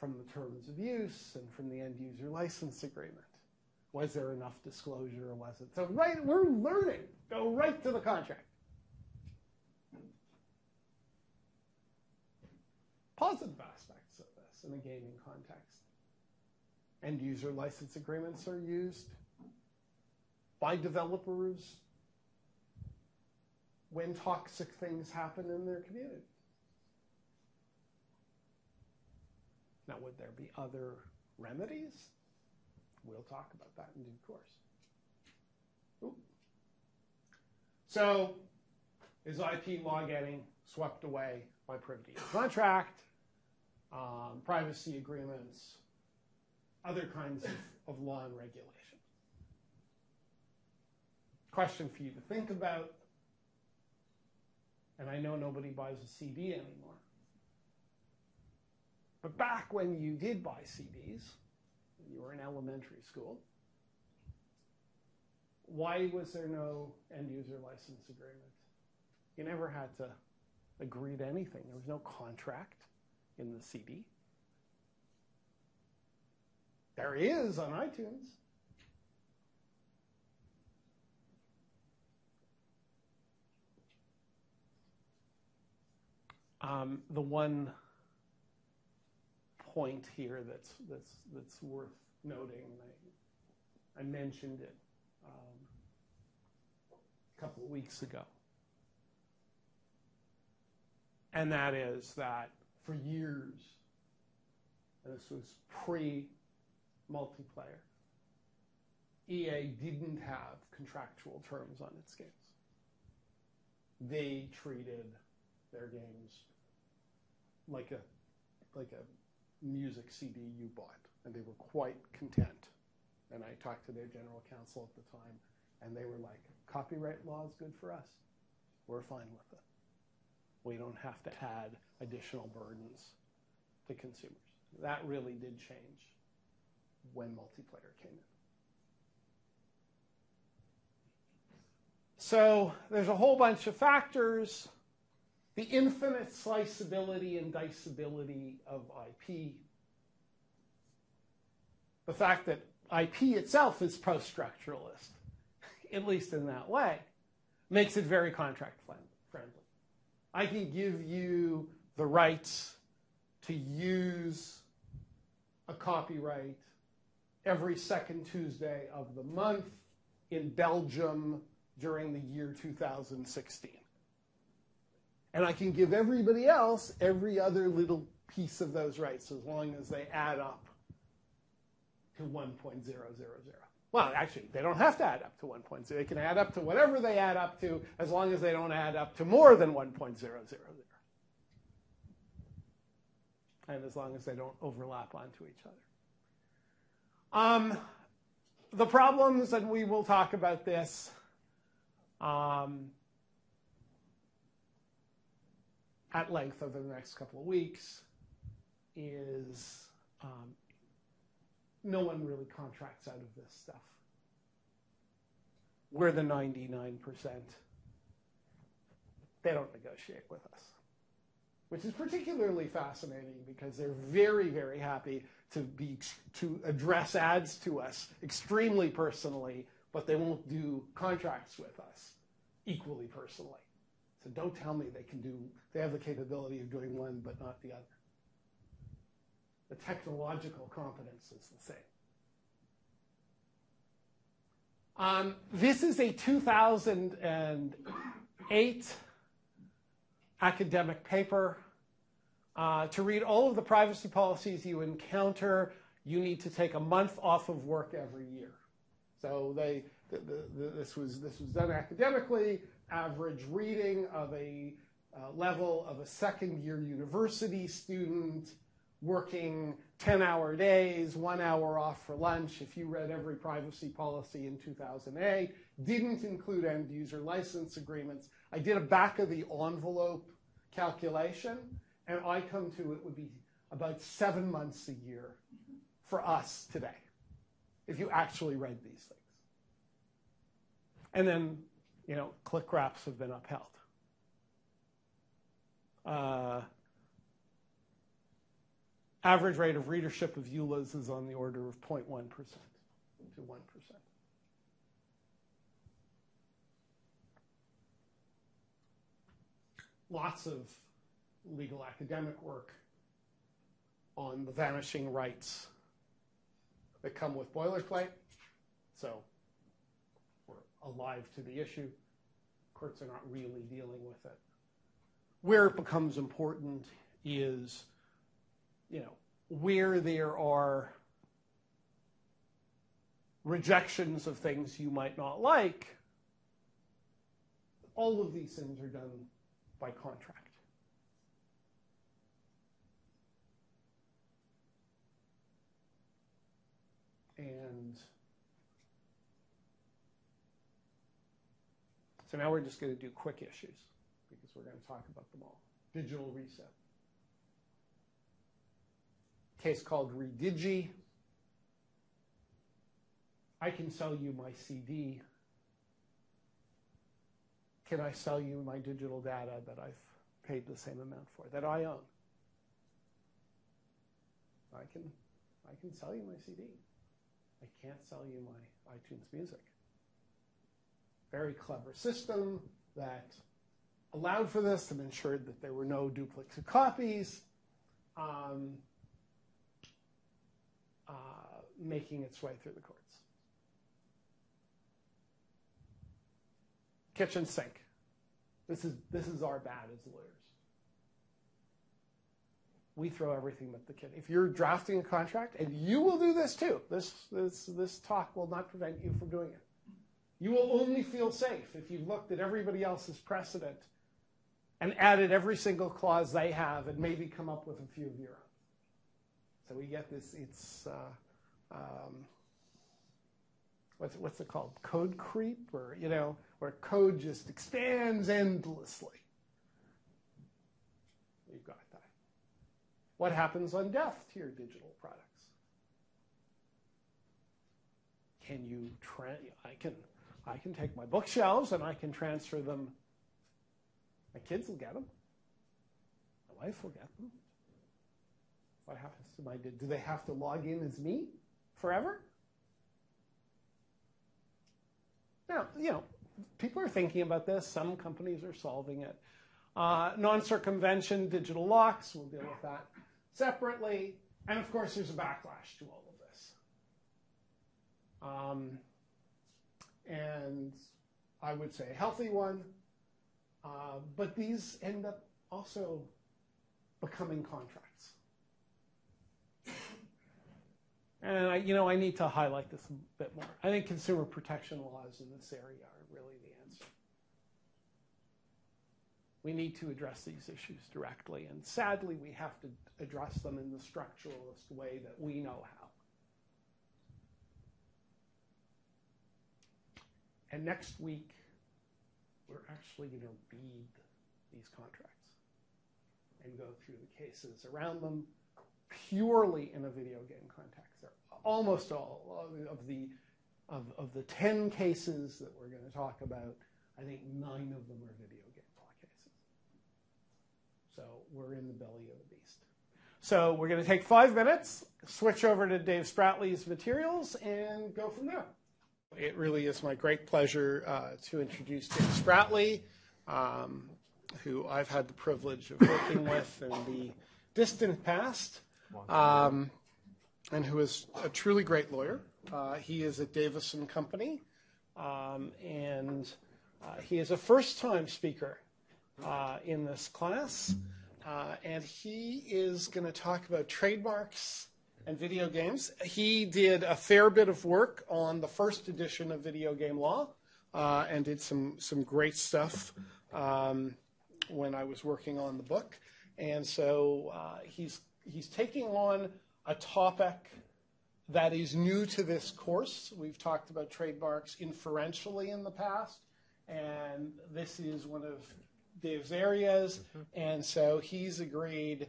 from the terms of use and from the end user license agreement? Was there enough disclosure or wasn't? So right, we're learning. Go right to the contract. Positive aspects of this in a gaming context. End user license agreements are used by developers when toxic things happen in their community. Now, would there be other remedies? We'll talk about that in due course. Ooh. So, is IP law getting swept away by privity contract, um, privacy agreements, other kinds of, of law and regulation? Question for you to think about. And I know nobody buys a CD anymore. But back when you did buy CDs, you were in elementary school, why was there no end user license agreement? You never had to agree to anything. There was no contract in the CD. There is on iTunes. Um, the one point here that's that's that's worth noting. I, I mentioned it um, a couple of weeks ago, and that is that for years, this was pre-multiplayer, EA didn't have contractual terms on its games. They treated their games like a like a music CD you bought, and they were quite content. And I talked to their general counsel at the time, and they were like, copyright law is good for us. We're fine with it. We don't have to add additional burdens to consumers. That really did change when multiplayer came in. So there's a whole bunch of factors the infinite sliceability and diceability of IP, the fact that IP itself is post structuralist, at least in that way, makes it very contract friendly. I can give you the rights to use a copyright every second Tuesday of the month in Belgium during the year 2016. And I can give everybody else every other little piece of those rights as long as they add up to 1.000. Well, actually, they don't have to add up to 1.0. They can add up to whatever they add up to as long as they don't add up to more than 1.000. And as long as they don't overlap onto each other. Um, the problems, and we will talk about this. Um, at length over the next couple of weeks is um, no one really contracts out of this stuff. We're the 99%. they don't negotiate with us. Which is particularly fascinating because they're very, very happy to be to address ads to us extremely personally, but they won't do contracts with us equally personally. So don't tell me they can do they have the capability of doing one but not the other. The technological competence is the same. Um, this is a 2008 academic paper. Uh, to read all of the privacy policies you encounter, you need to take a month off of work every year. So they, the, the, this, was, this was done academically, average reading of a uh, level of a second year university student working 10 hour days, one hour off for lunch. If you read every privacy policy in 2008, didn't include end user license agreements. I did a back of the envelope calculation, and I come to it would be about seven months a year for us today, if you actually read these things. And then, you know, click wraps have been upheld. Uh, average rate of readership of EULAs is on the order of 0.1% to 1%. Lots of legal academic work on the vanishing rights that come with boilerplate. So we're alive to the issue. Courts are not really dealing with it. Where it becomes important is, you know, where there are rejections of things you might not like, all of these things are done by contract. And so now we're just going to do quick issues because we're going to talk about them all. Digital reset. Case called Redigi. I can sell you my CD. Can I sell you my digital data that I've paid the same amount for, that I own? I can, I can sell you my CD. I can't sell you my iTunes Music. Very clever system that allowed for this and ensured that there were no duplicate copies, um, uh, making its way through the courts. Kitchen sink. This is, this is our bad as lawyers. We throw everything but the kid. If you're drafting a contract, and you will do this too, this, this, this talk will not prevent you from doing it. You will only feel safe if you've looked at everybody else's precedent and added every single clause they have and maybe come up with a few of your own. So we get this, it's, uh, um, what's, what's it called? Code creep? Or, you know, where code just expands endlessly. You've got that. What happens on death to your digital products? Can you, tra- I can, I can take my bookshelves and I can transfer them my kids will get them. My wife will get them. What happens to my do they have to log in as me forever? Now, you know, people are thinking about this. Some companies are solving it. Uh, non-circumvention, digital locks, we'll deal with that separately. And of course, there's a backlash to all of this. Um, and I would say a healthy one. Uh, but these end up also becoming contracts. And I, you know, I need to highlight this a bit more. I think consumer protection laws in this area are really the answer. We need to address these issues directly, and sadly, we have to address them in the structuralist way that we know how. And next week, we're actually going to read these contracts and go through the cases around them purely in a video game context. They're almost all of the of, of the 10 cases that we're going to talk about, I think nine of them are video game law cases. So we're in the belly of the beast. So we're going to take five minutes, switch over to Dave Spratley's materials, and go from there. It really is my great pleasure uh, to introduce Dave Spratley, um, who I've had the privilege of working with in the distant past, um, and who is a truly great lawyer. Uh, he is at Davis and Company, um, and uh, he is a first-time speaker uh, in this class, uh, and he is going to talk about trademarks and video games. He did a fair bit of work on the first edition of Video Game Law, uh, and did some some great stuff um, when I was working on the book. And so uh, he's he's taking on a topic that is new to this course. We've talked about trademarks inferentially in the past, and this is one of Dave's areas, and so he's agreed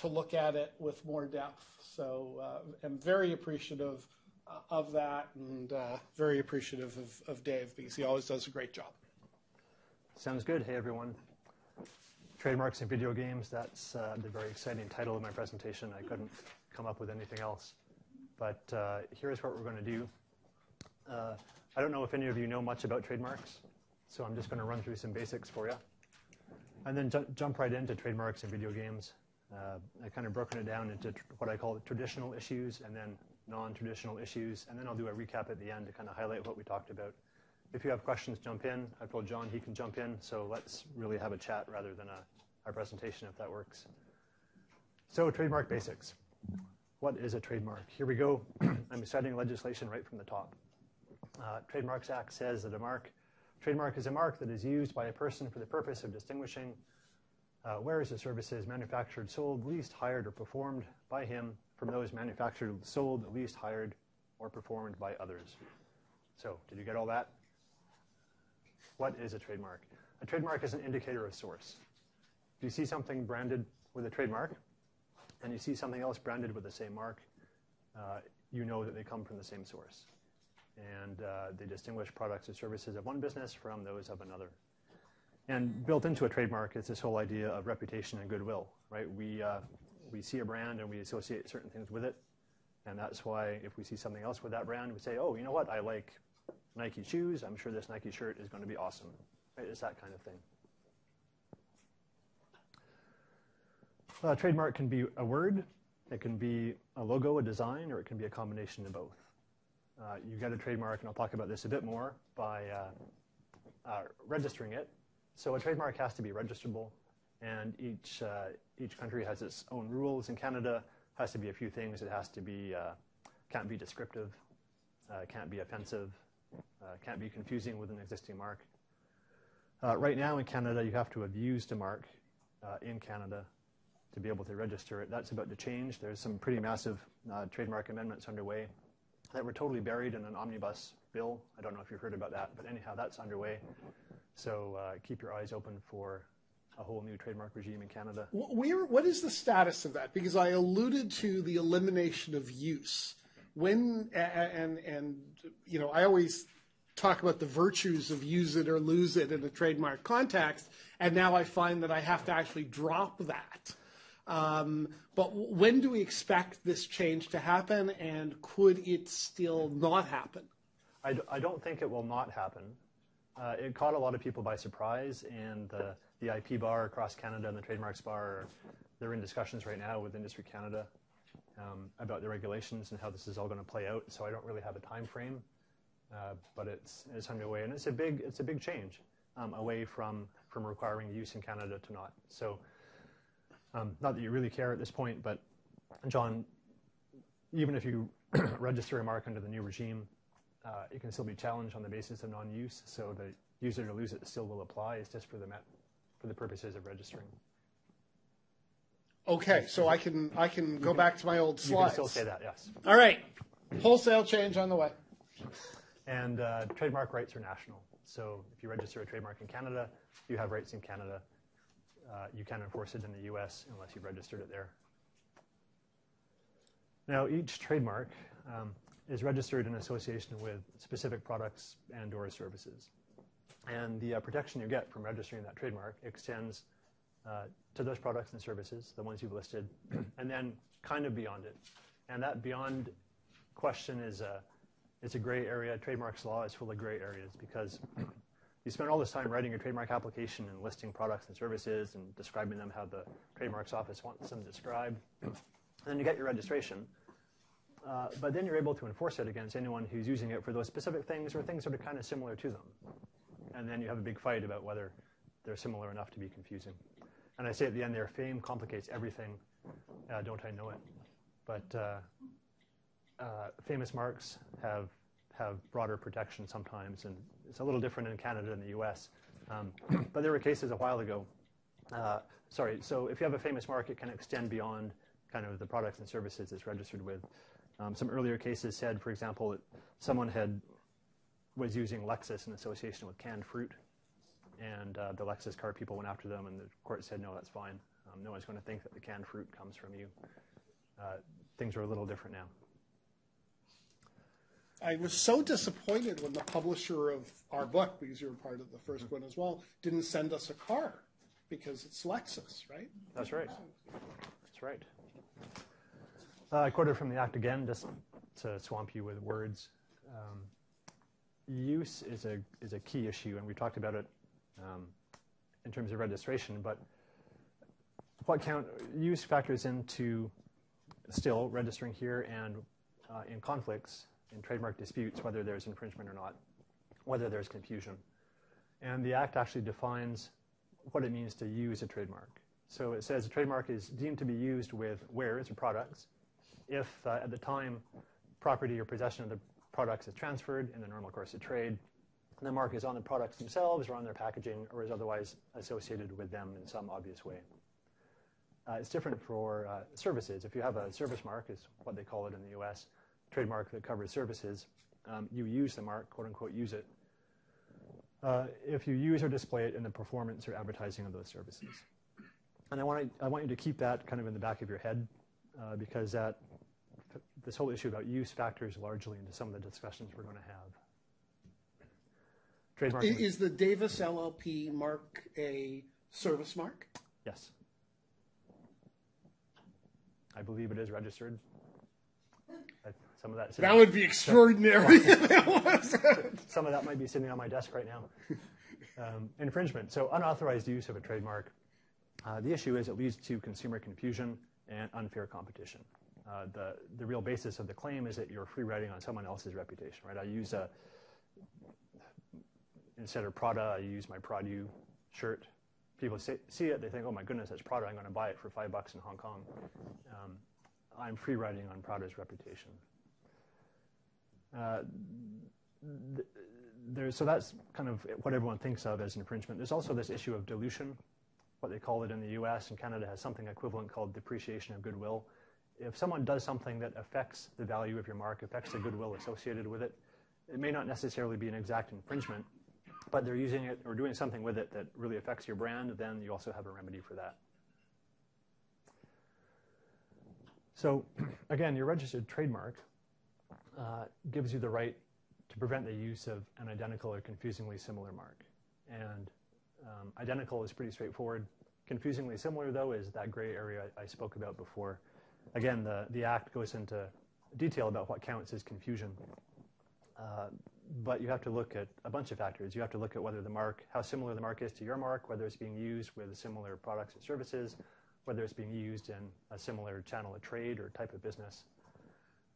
to look at it with more depth. So uh, I'm very appreciative uh, of that, and uh, very appreciative of, of Dave because he always does a great job. Sounds good. Hey, everyone. Trademarks and video games, that's uh, the very exciting title of my presentation. I couldn't come up with anything else. But uh, here's what we're going to do. Uh, I don't know if any of you know much about trademarks, so I'm just going to run through some basics for you. And then ju- jump right into trademarks and video games. Uh, I kind of broken it down into tr- what I call traditional issues and then non-traditional issues, and then I'll do a recap at the end to kind of highlight what we talked about. If you have questions, jump in. I've told Jon he can jump in, so let's really have a chat rather than a, a presentation if that works. So trademark basics. What is a trademark? Here we go. I'm citing legislation right from the top. Uh, Trademarks Act says that a mark, trademark is a mark that is used by a person for the purpose of distinguishing uh, wares or services manufactured, sold, leased, hired, or performed by him from those manufactured, sold, leased, hired, or performed by others. So, did you get all that? What is a trademark? A trademark is an indicator of source. If you see something branded with a trademark, and you see something else branded with the same mark, uh, you know that they come from the same source. And uh, they distinguish products or services of one business from those of another. And built into a trademark is this whole idea of reputation and goodwill, right? We, uh, we see a brand and we associate certain things with it. And that's why if we see something else with that brand, we say, oh, you know what? I like Nike shoes. I'm sure this Nike shirt is going to be awesome. Right? It's that kind of thing. A trademark can be a word, it can be a logo, a design, or it can be a combination of both. Uh, you get a trademark, and I'll talk about this a bit more, by uh, uh, registering it. So a trademark has to be registrable, and each, uh, each country has its own rules. In Canada, has to be a few things. It has to be, uh, can't be descriptive, uh, can't be offensive, can't be confusing with an existing mark. right now in Canada, you have to have used a mark in Canada to be able to register it. That's about to change. There's some pretty massive uh, trademark amendments underway that were totally buried in an omnibus bill. I don't know if you've heard about that, but anyhow, that's underway. So uh, keep your eyes open for a whole new trademark regime in Canada. Where, what is the status of that? Because I alluded to the elimination of use. When and and you know, I always talk about the virtues of use it or lose it in a trademark context, and now I find that I have to actually drop that. Um, but when do we expect this change to happen, and could it still not happen? I d- I don't think it will not happen. Uh, it caught a lot of people by surprise, and the, the IP bar across Canada and the trademarks bar, they're in discussions right now with Industry Canada um, about the regulations and how this is all going to play out. So I don't really have a time frame, uh, but it's, it's underway, and it's a big it's a big change um, away from from requiring use in Canada to not. So um, not that you really care at this point, but Jon, even if you register a mark under the new regime, uh, it can still be challenged on the basis of non-use. So the user it or lose it still will apply. It's just for the met, for the purposes of registering. Okay, so I can I can go back to my old slides. You can still say that, yes. All right, wholesale change on the way. And uh, trademark rights are national. So if you register a trademark in Canada, you have rights in Canada. Uh, you can't enforce it in the US unless you've registered it there. Now, each trademark um, is registered in association with specific products and or services. And the uh, protection you get from registering that trademark extends uh, to those products and services, the ones you've listed, and then kind of beyond it. And that beyond question is a, it's a gray area. Trademarks law is full of gray areas because you spend all this time writing your trademark application and listing products and services and describing them how the trademarks office wants them described. And then you get your registration. Uh, but then you're able to enforce it against anyone who's using it for those specific things or things that are kind of similar to them. And then you have a big fight about whether they're similar enough to be confusing. And I say at the end there, fame complicates everything. Uh, don't I know it? But uh, uh, famous marks have have broader protection sometimes, and it's a little different in Canada and the U.S. Um, but there were cases a while ago. Uh, sorry, so if you have a famous mark, it can extend beyond kind of the products and services it's registered with. Um, some earlier cases said, for example, that someone had was using Lexus in association with canned fruit, and uh, the Lexus car people went after them, and the court said, no, that's fine. Um, no one's going to think that the canned fruit comes from you. Uh, things are a little different now. I was so disappointed when the publisher of our book, because you were part of the first one as well, didn't send us a car because it's Lexus, right? That's right. That's right. Uh, I quoted from the Act again, just to swamp you with words. Um, use is a is a key issue, and we talked about it um, in terms of registration. But what count use factors into still registering here and uh, in conflicts in trademark disputes, whether there's infringement or not, whether there's confusion. And the Act actually defines what it means to use a trademark. So it says a trademark is deemed to be used with wares or products if uh, at the time property or possession of the products is transferred in the normal course of trade, the mark is on the products themselves or on their packaging or is otherwise associated with them in some obvious way. Uh, it's different for uh, services. If you have a service mark, is what they call it in the US, trademark that covers services, um, you use the mark, quote unquote, use it, uh, if you use or display it in the performance or advertising of those services. And I want, to, I want you to keep that kind of in the back of your head uh, because that, this whole issue about use factors largely into some of the discussions we're going to have. Trademark. Is the Davis LLP mark a service mark? Yes. I believe it is registered. Some of that. That would be extraordinary if it wasn't. some of that might be sitting on my desk right now. Um, infringement. So unauthorized use of a trademark. Uh, the issue is it leads to consumer confusion and unfair competition. Uh, the the real basis of the claim is that you're free riding on someone else's reputation, right? I use a instead of Prada, I use my Pradu shirt. People say, see it, they think, oh my goodness, that's Prada. I'm going to buy it for five bucks in Hong Kong. Um, I'm free riding on Prada's reputation. Uh, so that's kind of what everyone thinks of as an infringement. There's also this issue of dilution, what they call it in the U.S. and Canada has something equivalent called depreciation of goodwill. If someone does something that affects the value of your mark, affects the goodwill associated with it, it may not necessarily be an exact infringement, but they're using it or doing something with it that really affects your brand, then you also have a remedy for that. So, again, your registered trademark uh, gives you the right to prevent the use of an identical or confusingly similar mark. And um, identical is pretty straightforward. Confusingly similar, though, is that gray area I, I spoke about before. Again, the, the Act goes into detail about what counts as confusion. Uh, but you have to look at a bunch of factors. You have to look at whether the mark, how similar the mark is to your mark, whether it's being used with similar products and services, whether it's being used in a similar channel of trade or type of business,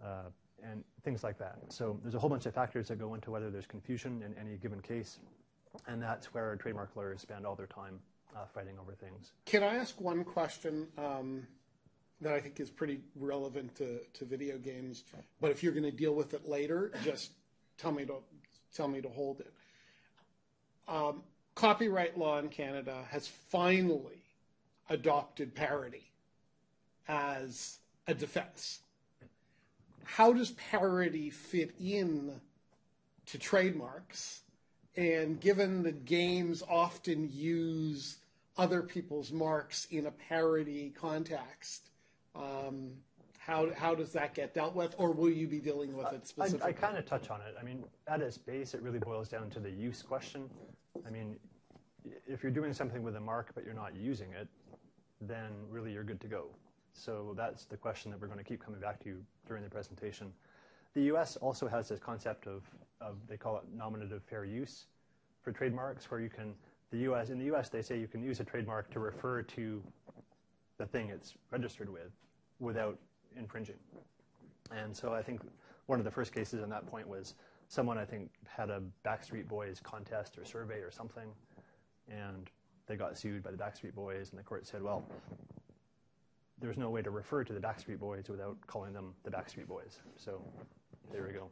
uh, and things like that. So there's a whole bunch of factors that go into whether there's confusion in any given case, and that's where trademark lawyers spend all their time uh, fighting over things. Can I ask one question um, that I think is pretty relevant to, to video games? But if you're going to deal with it later, just tell me to tell me to hold it. Um, copyright law in Canada has finally adopted parody as a defense. How does parody fit in to trademarks? And given that games often use other people's marks in a parody context, um, how, how does that get dealt with, or will you be dealing with it I, specifically? I kind of touch on it. I mean, at its base, it really boils down to the use question. I mean, if you're doing something with a mark but you're not using it, then really you're good to go. So that's the question that we're going to keep coming back to during the presentation. The US also has this concept of, of they call it nominative fair use for trademarks, where you can, the US, in the US, they say you can use a trademark to refer to the thing it's registered with without infringing. And so I think one of the first cases on that point was someone I think had a Backstreet Boys contest or survey or something, and they got sued by the Backstreet Boys, and the court said, well, there's no way to refer to the Backstreet Boys without calling them the Backstreet Boys. So there we go.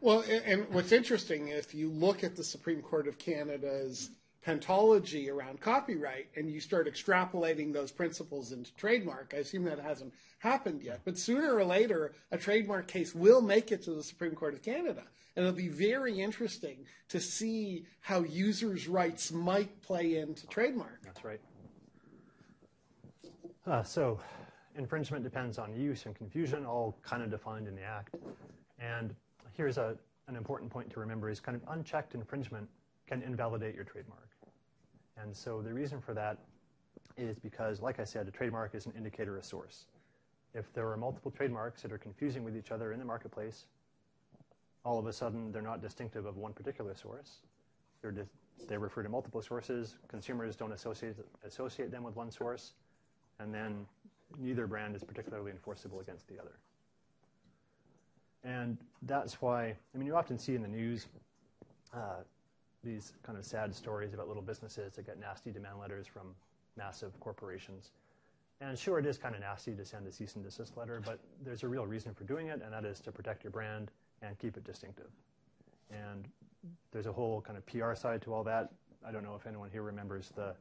Well, and what's interesting, if you look at the Supreme Court of Canada's pentalogy around copyright and you start extrapolating those principles into trademark, I assume that hasn't happened yet, but sooner or later, a trademark case will make it to the Supreme Court of Canada. And it'll be very interesting to see how users' rights might play into trademark. That's right. Uh, so, infringement depends on use and confusion, all kind of defined in the Act. And here's a, an important point to remember is kind of unchecked infringement can invalidate your trademark. And so the reason for that is because, like I said, a trademark is an indicator of source. If there are multiple trademarks that are confusing with each other in the marketplace, all of a sudden they're not distinctive of one particular source. Dis- they refer to multiple sources. Consumers don't associate, associate them with one source. And then neither brand is particularly enforceable against the other. And that's why, I mean, you often see in the news uh, these kind of sad stories about little businesses that get nasty demand letters from massive corporations. And sure, it is kind of nasty to send a cease and desist letter, but there's a real reason for doing it, and that is to protect your brand and keep it distinctive. And there's a whole kind of PR side to all that. I don't know if anyone here remembers the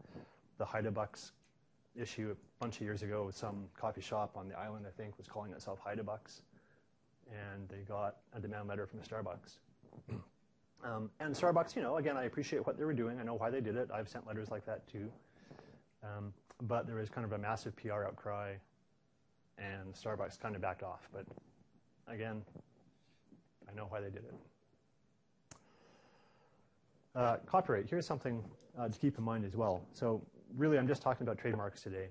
the HaidaBucks issue a bunch of years ago. with Some coffee shop on the island, I think, was calling itself HaidaBucks, and they got a demand letter from Starbucks. Hmm. Um, and Starbucks, you know, again, I appreciate what they were doing. I know why they did it. I've sent letters like that too. Um, but there was kind of a massive PR outcry, and Starbucks kind of backed off. But again, I know why they did it. Uh, copyright. Here's something uh, to keep in mind as well. So really, I'm just talking about trademarks today.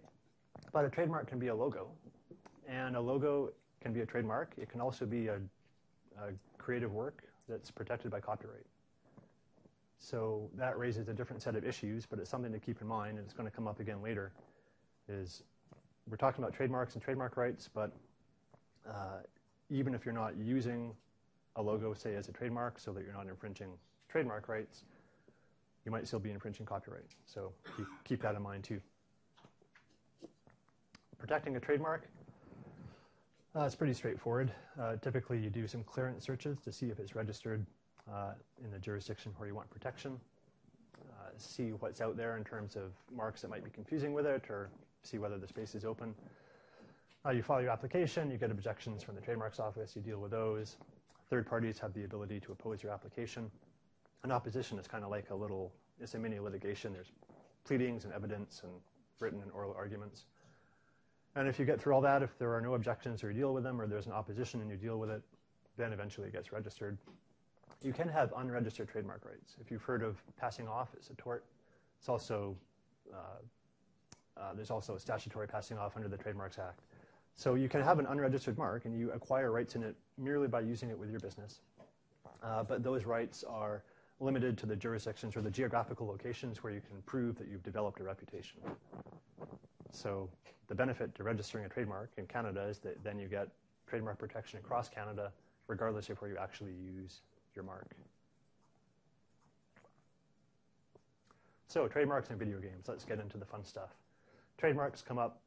But a trademark can be a logo, and a logo can be a trademark. It can also be a, a creative work that's protected by copyright. So that raises a different set of issues, but it's something to keep in mind, and it's going to come up again later. Is we're talking about trademarks and trademark rights, but uh, even if you're not using a logo, say, as a trademark, so that you're not infringing trademark rights, you might still be infringing copyright. So keep, keep that in mind too. Protecting a trademark, uh, it's pretty straightforward. Uh, typically, you do some clearance searches to see if it's registered uh, in the jurisdiction where you want protection. Uh, see what's out there in terms of marks that might be confusing with it, or see whether the space is open. Uh, you file your application, you get objections from the trademarks office, you deal with those. Third parties have the ability to oppose your application. An opposition is kind of like a little, it's a mini litigation. There's pleadings and evidence and written and oral arguments. And if you get through all that, if there are no objections or you deal with them, or there's an opposition and you deal with it, then eventually it gets registered. You can have unregistered trademark rights. If you've heard of passing off, it's a tort. It's also uh, uh, there's also a statutory passing off under the Trademarks Act. So you can have an unregistered mark and you acquire rights in it merely by using it with your business. Uh, but those rights are limited to the jurisdictions or the geographical locations where you can prove that you've developed a reputation. So the benefit to registering a trademark in Canada is that then you get trademark protection across Canada, regardless of where you actually use your mark. So trademarks in video games. Let's get into the fun stuff. Trademarks come up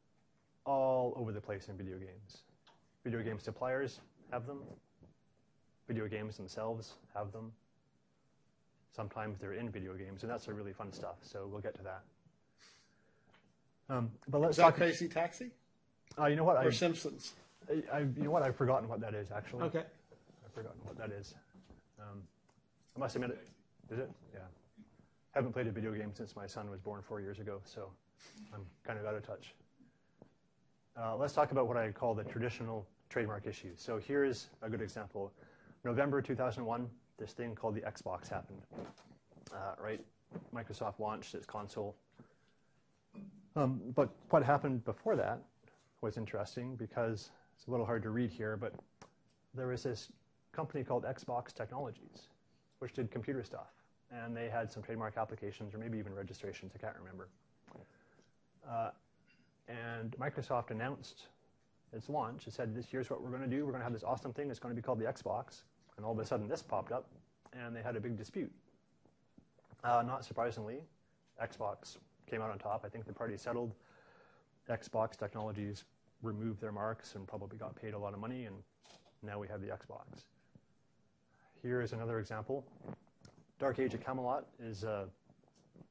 all over the place in video games. Video game suppliers have them. Video games themselves have them. Sometimes they're in video games, and that's the really fun stuff. So we'll get to that. Um, but let's Is talk. Crazy Taxi Uh, you know what? I, Simpsons? I, I, you know what? I've forgotten what that is actually. Okay. I've forgotten what that is. Um, I must admit it. Is it? Yeah. Haven't played a video game since my son was born four years ago, so I'm kind of out of touch. Uh, let's talk about what I call the traditional trademark issues. So here's a good example. November 2001, this thing called the Xbox happened. Uh, right? Microsoft launched its console. Um, but what happened before that was interesting because it's a little hard to read here, but there was this company called Xbox Technologies, which did computer stuff. And they had some trademark applications or maybe even registrations, I can't remember. Uh, and Microsoft announced its launch. It said, this year's what we're going to do. We're going to have this awesome thing. It's going to be called the Xbox. And all of a sudden, this popped up, and they had a big dispute. Uh, not surprisingly, Xbox came out on top. I think the party settled. Xbox Technologies removed their marks and probably got paid a lot of money, and now we have the Xbox. Here is another example. Dark Age of Camelot is, uh,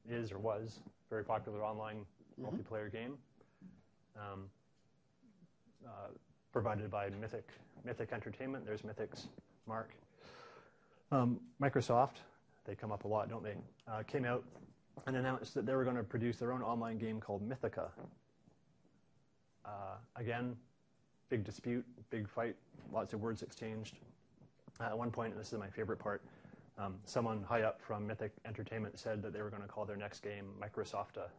is or was a very popular online multiplayer game. Um, uh, provided by Mythic, Mythic Entertainment. There's Mythic's mark. Um, Microsoft, they come up a lot, don't they? Uh, came out and announced that they were going to produce their own online game called Mythica. Uh, again, big dispute, big fight, lots of words exchanged. Uh, at one point, and this is my favorite part, um, someone high up from Mythic Entertainment said that they were going to call their next game Microsofta.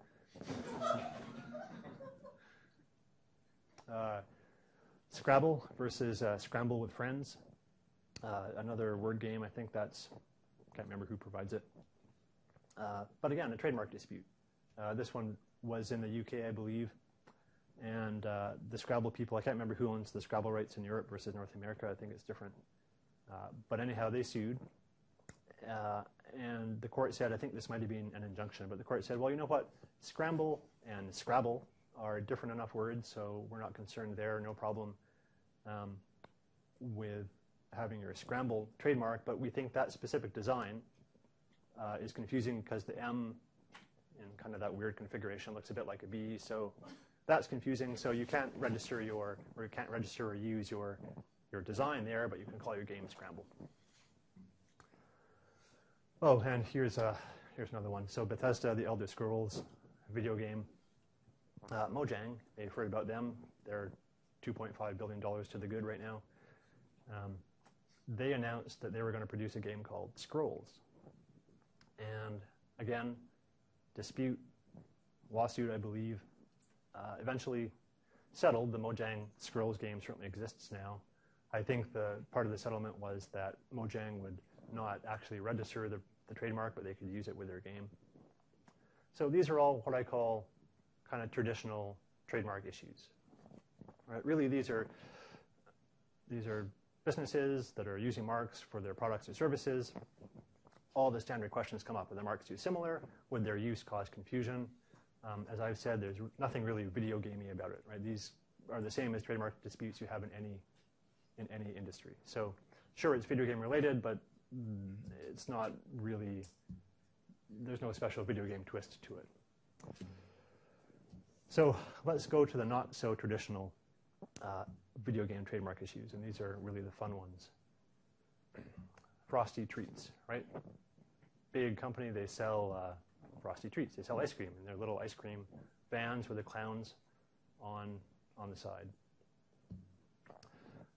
uh, Scrabble versus uh, Scramble with Friends. Uh, another word game. I think that's can't remember who provides it. Uh, but again, a trademark dispute. Uh, this one was in the UK, I believe, and uh, the Scrabble people. I can't remember who owns the Scrabble rights in Europe versus North America. I think it's different. But anyhow, they sued, uh, and the court said, I think this might have been an injunction, but the court said, well, you know what? Scramble and Scrabble are different enough words, so we're not concerned there. No problem um, with having your Scramble trademark, but we think that specific design uh, is confusing because the M in kind of that weird configuration looks a bit like a B. So that's confusing. So you can't register your, or you can't register or use your, your design there, but you can call your game Scramble. Oh, and here's, a, here's another one. So Bethesda, the Elder Scrolls video game. Uh, Mojang, they've heard about them. They're $2.5 billion to the good right now. Um, they announced that they were going to produce a game called Scrolls. And again, dispute, lawsuit, I believe, uh, eventually settled. The Mojang Scrolls game certainly exists now. I think the part of the settlement was that Mojang would not actually register the, the trademark, but they could use it with their game. So these are all what I call kind of traditional trademark issues. Right? Really, these are these are businesses that are using marks for their products or services. All the standard questions come up. Are the marks too similar? Would their use cause confusion? Um, as I've said, there's nothing really video gamey about it. Right? These are the same as trademark disputes you have in any in any industry. So, sure, it's video game related, but it's not really. There's no special video game twist to it. So let's go to the not so traditional uh, video game trademark issues, and these are really the fun ones. Frosty Treats, right? Big company, they sell uh, Frosty Treats. They sell ice cream, and they're little ice cream vans with the clowns on, on the side.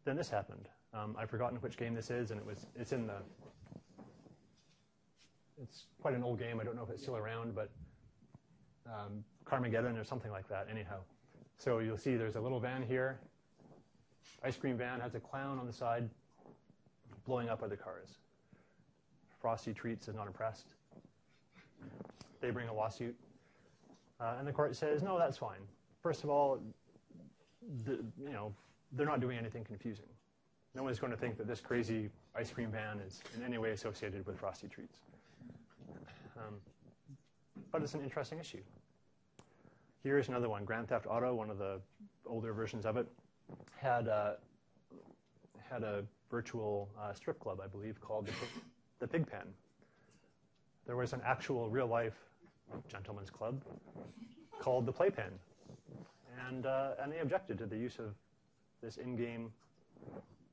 Then this happened. Um, I've forgotten which game this is, and it was it's in the it's quite an old game. I don't know if it's still around, but um, Carmageddon or something like that. Anyhow, so you'll see there's a little van here. Ice cream van has a clown on the side, blowing up other cars. Frosty Treats is not impressed. They bring a lawsuit, uh, and the court says, "No, that's fine. First of all, the, you know they're not doing anything confusing. No one's going to think that this crazy ice cream van is in any way associated with Frosty Treats." Um, but it's an interesting issue. Here's another one, Grand Theft Auto, one of the older versions of it, had a, had a virtual uh, strip club, I believe, called the, the Pig Pen. There was an actual real life gentleman's club called the Playpen. And, uh, and they objected to the use of this in-game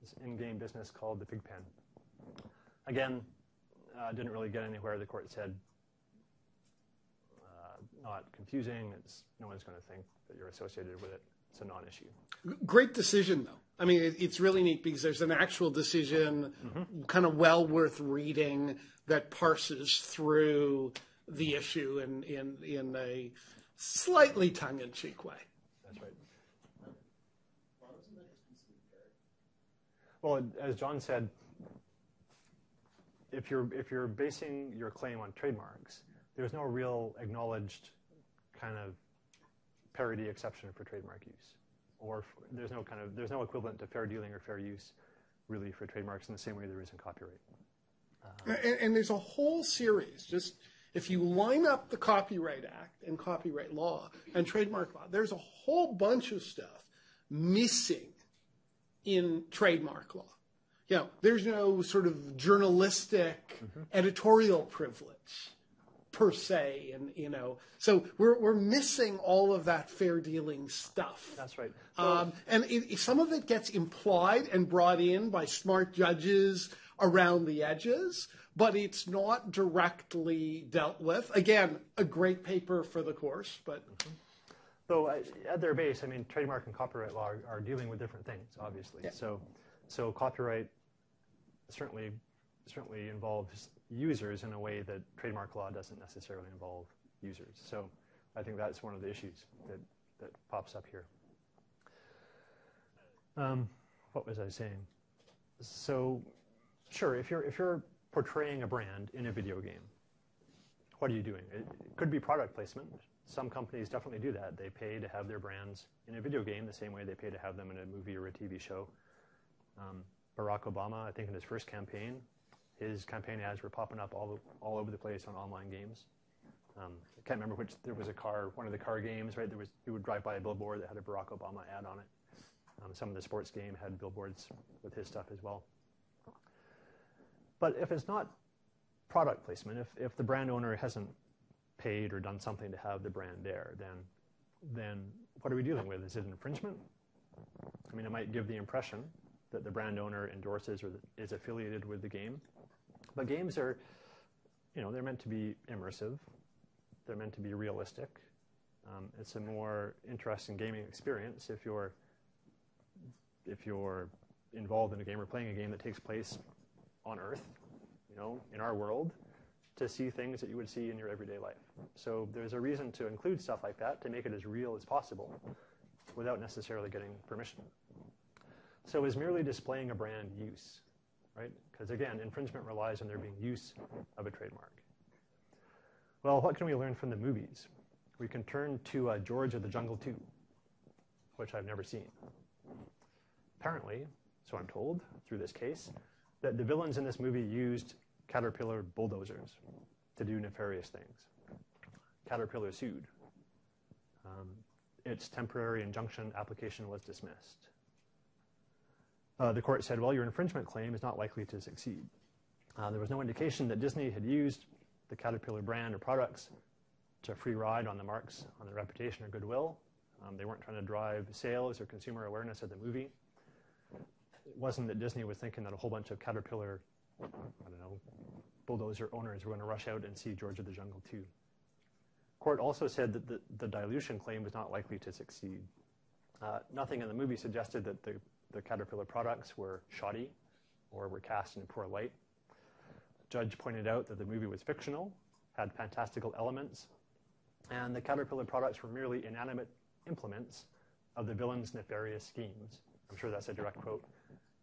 this in-game business called the Pigpen. Again, uh, didn't really get anywhere. The court said not confusing. It's no one's going to think that you're associated with it. It's a non-issue. Great decision, though. I mean, it, it's really neat because there's an actual decision, mm-hmm. kind of well worth reading, that parses through the issue in in in a slightly tongue in cheek way. That's right. Why wasn't that exclusive to Derek? Well, as Jon said, if you're if you're basing your claim on trademarks, there's no real acknowledged kind of parody exception for trademark use, or there's no kind of there's no equivalent to fair dealing or fair use, really, for trademarks in the same way there is in copyright. Um, and, and there's a whole series. Just if you line up the Copyright Act and copyright law and trademark law, there's a whole bunch of stuff missing in trademark law. You know, there's no sort of journalistic mm-hmm. editorial privilege per se, and you know, so we're we're missing all of that fair dealing stuff. That's right. Um, and it, it- some of it gets implied and brought in by smart judges around the edges, but it's not directly dealt with. Again, a great paper for the course, but Though uh, at their base, I mean, trademark and copyright law are, are dealing with different things, obviously. Yeah. So, so copyright certainly certainly involves users in a way that trademark law doesn't necessarily involve users. So, I think that's one of the issues that that pops up here. Um, what was I saying? So, sure, if you're if you're portraying a brand in a video game, what are you doing? It, it could be product placement. Some companies definitely do that. They pay to have their brands in a video game the same way they pay to have them in a movie or a TV show. Um, Barack Obama, I think in his first campaign, his campaign ads were popping up all, all over the place on online games. Um, I can't remember which, there was a car, one of the car games, right? There was, you would drive by a billboard that had a Barack Obama ad on it. Um, some of the sports game had billboards with his stuff as well. But if it's not product placement, if, if the brand owner hasn't paid or done something to have the brand there, then then what are we dealing with? Is it infringement? I mean, it might give the impression that the brand owner endorses or is affiliated with the game. But games are, you know, they're meant to be immersive. They're meant to be realistic. Um, it's a more interesting gaming experience if you're if you're involved in a game or playing a game that takes place on Earth, you know, in our world, to see things that you would see in your everyday life. So there's a reason to include stuff like that to make it as real as possible without necessarily getting permission. So is merely displaying a brand use, right? Because again, infringement relies on there being use of a trademark. Well, what can we learn from the movies? We can turn to uh, George of the Jungle 2, which I've never seen. Apparently, so I'm told through this case, that the villains in this movie used Caterpillar bulldozers to do nefarious things. Caterpillar sued. Um, its temporary injunction application was dismissed. Uh, the court said, well, your infringement claim is not likely to succeed. Uh, there was no indication that Disney had used the Caterpillar brand or products to free ride on the marks, on the reputation or goodwill. Um, they weren't trying to drive sales or consumer awareness of the movie. It wasn't that Disney was thinking that a whole bunch of Caterpillar, I don't know, bulldozer owners were going to rush out and see George of the Jungle 2. Court also said that the, the dilution claim was not likely to succeed. Uh, nothing in the movie suggested that the, the Caterpillar products were shoddy or were cast in poor light. Judge pointed out that the movie was fictional, had fantastical elements, and the Caterpillar products were merely inanimate implements of the villain's nefarious schemes. I'm sure that's a direct quote.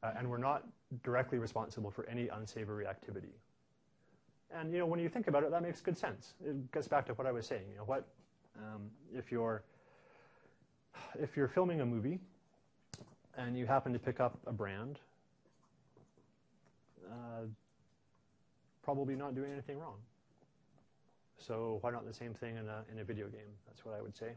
Uh, and were not directly responsible for any unsavory activity. And you know, when you think about it, that makes good sense. It gets back to what I was saying. You know, what um, if you're if you're filming a movie and you happen to pick up a brand, uh, probably not doing anything wrong. So why not the same thing in a in a video game? That's what I would say.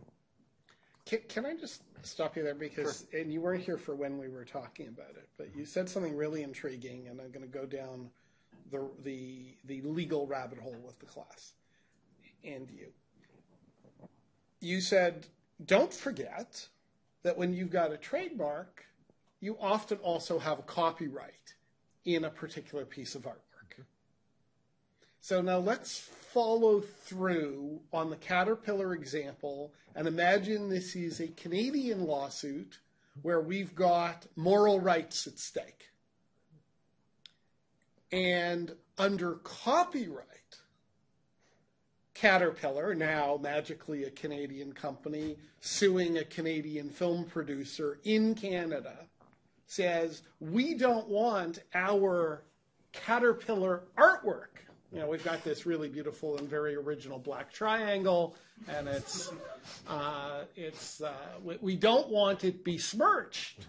Can, can I just stop you there because and you weren't here for when we were talking about it, but you said something really intriguing, and I'm going to go down the the the legal rabbit hole with the class and you. You said, don't forget that when you've got a trademark, you often also have a copyright in a particular piece of artwork. So now let's follow through on the Caterpillar example and imagine this is a Canadian lawsuit where we've got moral rights at stake. And under copyright, Caterpillar, now magically a Canadian company, suing a Canadian film producer in Canada, says, We don't want our Caterpillar artwork. You know, we've got this really beautiful and very original black triangle, and it's, uh, it's, uh, we, don't want it besmirched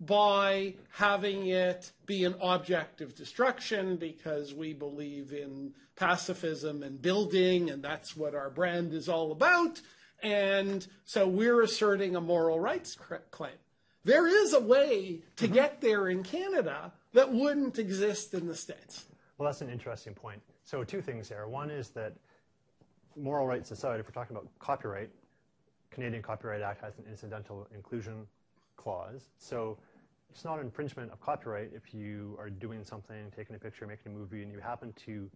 by having it be an object of destruction because we believe in pacifism and building, and that's what our brand is all about. And so we're asserting a moral rights claim. There is a way to mm-hmm. get there in Canada that wouldn't exist in the States. Well, that's an interesting point. So, two things there. One is that moral rights aside, if we're talking about copyright, Canadian Copyright Act has an incidental inclusion clause. So, it's not an infringement of copyright if you are doing something, taking a picture, making a movie, and you happen to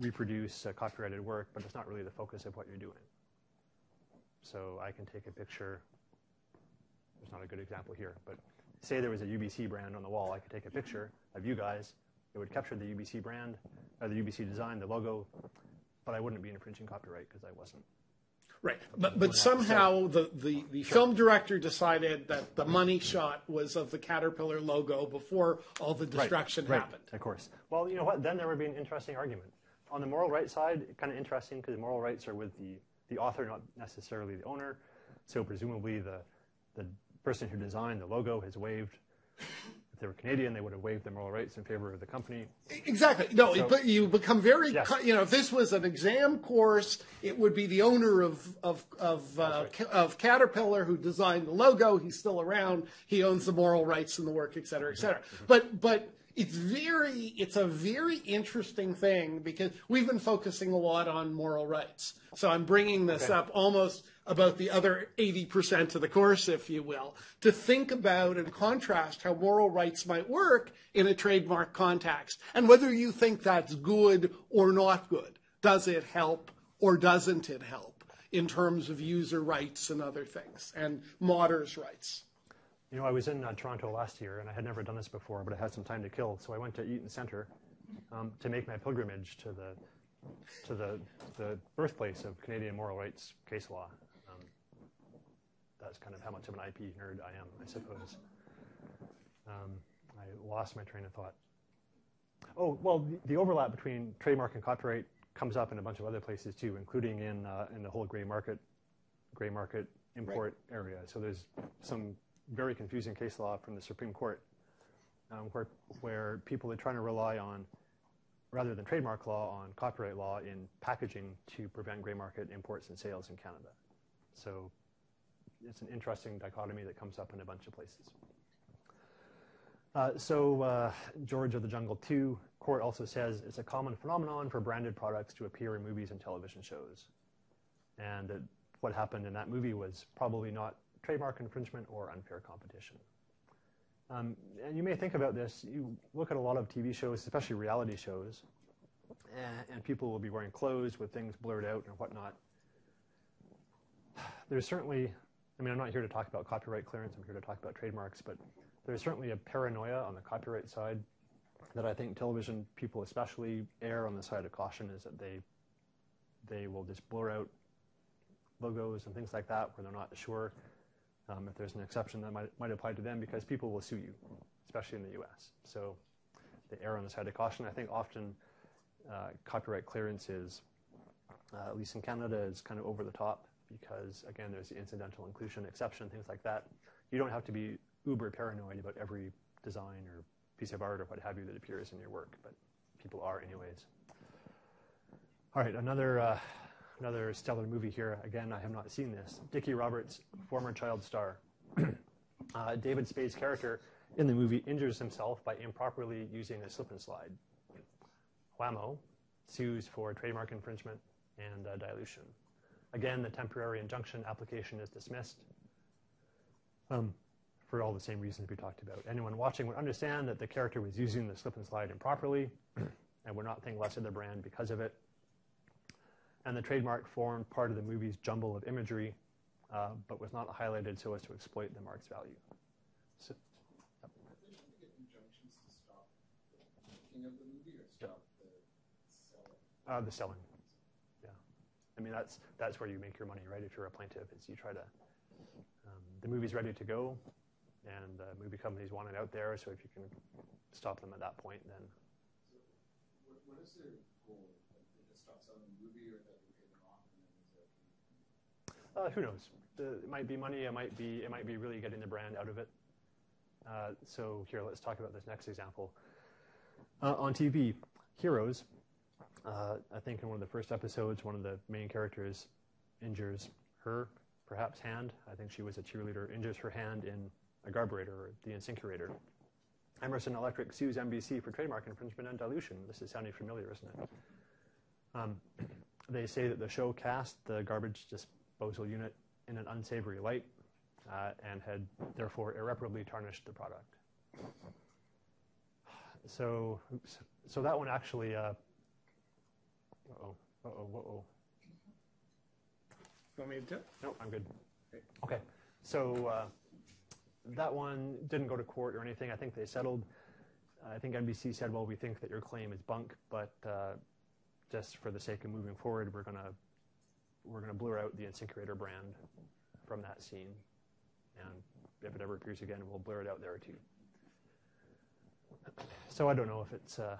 reproduce a copyrighted work, but it's not really the focus of what you're doing. So, I can take a picture. There's not a good example here, but say there was a UBC brand on the wall, I could take a picture of you guys. It would capture the UBC brand, or the UBC design, the logo, but I wouldn't be infringing copyright because I wasn't. Right, but but somehow the, the, oh, the film director decided that the money shot was of the Caterpillar logo before all the destruction right, happened. Of course. Well, you know what? Then there would be an interesting argument. On the moral rights side, kind of interesting because moral rights are with the, the author, not necessarily the owner. So presumably the, the person who designed the logo has waived. They were Canadian, they would have waived their moral rights in favor of the company. Exactly. No, So- but you become very, Yes. you know, if this was an exam course, it would be the owner of of of, uh, Ca- of Caterpillar who designed the logo. He's still around. He owns the moral rights in the work, et cetera, et cetera. But but it's very it's a very interesting thing because we've been focusing a lot on moral rights. So I'm bringing this Okay. up almost about the other 80% of the course, if you will, to think about and contrast how moral rights might work in a trademark context and whether you think that's good or not good. Does it help or doesn't it help in terms of user rights and other things and modders' rights? You know, I was in uh, Toronto last year, and I had never done this before, but I had some time to kill, so I went to Eaton Centre um, to make my pilgrimage to the to the the birthplace of Canadian moral rights case law. That's kind of how much of an IP nerd I am, I suppose. Um, I lost my train of thought. Oh well, the, the overlap between trademark and copyright comes up in a bunch of other places too, including in uh, in the whole gray market gray market import area. So there's some very confusing case law from the Supreme Court um, where, where people are trying to rely on, rather than trademark law, on copyright law in packaging to prevent gray market imports and sales in Canada. So it's an interesting dichotomy that comes up in a bunch of places. Uh, so uh, George of the Jungle 2 court also says it's a common phenomenon for branded products to appear in movies and television shows. And what happened in that movie was probably not trademark infringement or unfair competition. Um, and you may think about this. You look at a lot of TV shows, especially reality shows, and, and people will be wearing clothes with things blurred out and whatnot. There's certainly, I mean, I'm not here to talk about copyright clearance. I'm here to talk about trademarks, but there's certainly a paranoia on the copyright side that I think television people especially err on the side of caution is that they they will just blur out logos and things like that where they're not sure um, if there's an exception that might, might apply to them because people will sue you, especially in the US. So they err on the side of caution. I think often uh, copyright clearance is, uh, at least in Canada, is kind of over the top because, again, there's the incidental inclusion exception, things like that. You don't have to be uber paranoid about every design or piece of art or what have you that appears in your work, but people are anyways. All right, another uh, another stellar movie here. Again, I have not seen this. Dickie Roberts, former child star. uh, David Spade's character in the movie injures himself by improperly using a slip and slide. Wham-O sues for trademark infringement and uh, dilution. Again, the temporary injunction application is dismissed um, for all the same reasons we talked about. Anyone watching would understand that the character was using the slip and slide improperly and would not think less of the brand because of it and the trademark formed part of the movie's jumble of imagery, uh, but was not highlighted so as to exploit the mark's value. So, Are they trying to get injunctions to stop the of the movie stop the selling? uh, the selling. I mean, that's that's where you make your money, right? If you're a plaintiff, is you try to um, the movie's ready to go, and the movie companies want it out there. So if you can stop them at that point, then What, what is their goal? Like, just stop selling the movie or that they pay them off and then uh, who knows? The, it might be money. It might be it might be really getting the brand out of it. Uh, so here, let's talk about this next example. Uh, on TV, Heroes. Uh, I think in one of the first episodes, one of the main characters injures her, perhaps hand. I think she was a cheerleader. Injures her hand in a garburator or the InSinkErator. Emerson Electric sues NBC for trademark infringement and dilution. This is sounding familiar, isn't it? Um, they say that the show cast the garbage disposal unit in an unsavory light uh, and had therefore irreparably tarnished the product. So, so that one actually. Uh oh. Uh oh. Uh oh. You want me to do it? No, I'm good. Okay. So uh, that one didn't go to court or anything. I think they settled. I think NBC said, "Well, we think that your claim is bunk, but uh, just for the sake of moving forward, we're gonna we're gonna blur out the InSinkErator brand from that scene, and if it ever appears again, we'll blur it out there too." So I don't know if it's uh,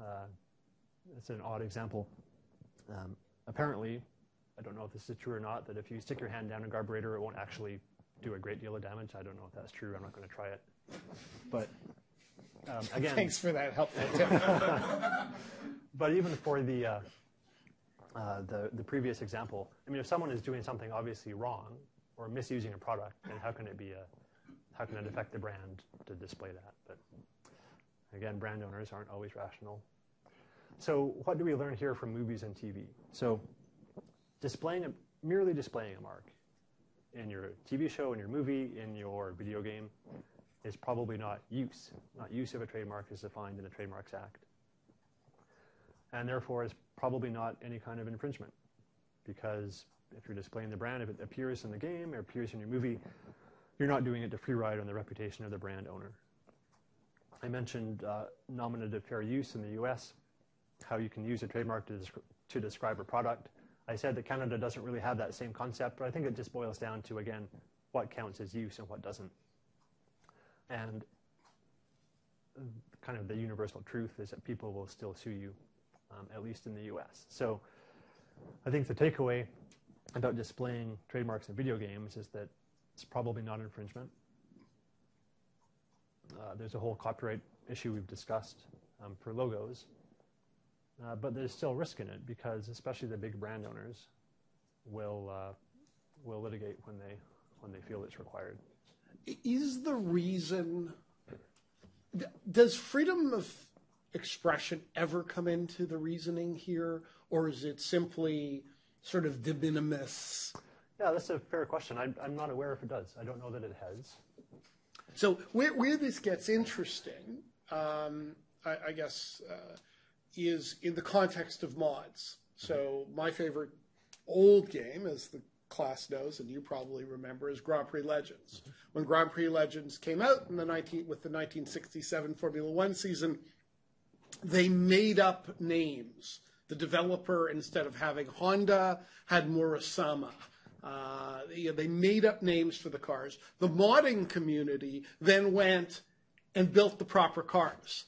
uh, it's an odd example. Um, apparently, I don't know if this is true or not. That if you stick your hand down a garburator, it won't actually do a great deal of damage. I don't know if that's true. I'm not going to try it. But um, again, Thanks for that helpful tip. but even for the, uh, uh, the the previous example, I mean, if someone is doing something obviously wrong or misusing a product, then how can it be a how can it affect the brand to display that? But again, brand owners aren't always rational. So, what do we learn here from movies and TV? So, displaying a, merely displaying a mark in your TV show, in your movie, in your video game is probably not use. Not use of a trademark is defined in the Trademarks Act. And therefore is probably not any kind of infringement. Because if you're displaying the brand, if it appears in the game or appears in your movie, you're not doing it to free ride on the reputation of the brand owner. I mentioned uh, nominative fair use in the US, how you can use a trademark to, to describe a product. I said that Canada doesn't really have that same concept, but I think it just boils down to, again, what counts as use and what doesn't. And kind of the universal truth is that people will still sue you, um, at least in the US. So I think the takeaway about displaying trademarks in video games is that it's probably not infringement. Uh, there's a whole copyright issue we've discussed um, for logos. Uh, but there's still risk in it because, especially the big brand owners, will uh, will litigate when they when they feel it's required. Is the reason does freedom of expression ever come into the reasoning here, or is it simply sort of de minimis? Yeah, that's a fair question. I'm, I'm not aware if it does. I don't know that it has. So where where this gets interesting, um, I, I guess, uh, is in the context of mods. So my favorite old game, as the class knows, and you probably remember, is Grand Prix Legends. When Grand Prix Legends came out in the 19, with the 1967 Formula One season, they made up names. The developer, instead of having Honda, had Murasama. Uh, you know, they made up names for the cars. The modding community then went and built the proper cars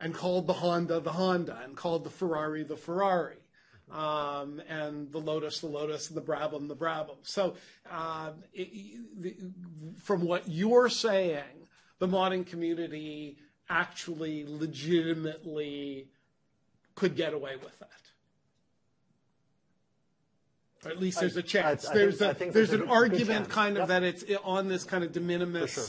and called the Honda the Honda and called the Ferrari the Ferrari. Um, and the Lotus, the Lotus, and the Brabham, the Brabham. So, uh, it, the, from what you're saying, the modding community actually legitimately could get away with that. Or at least there's a chance. I- I there's think- a, there's an argument kind of Yep. that it's on this kind of de minimis. Sure.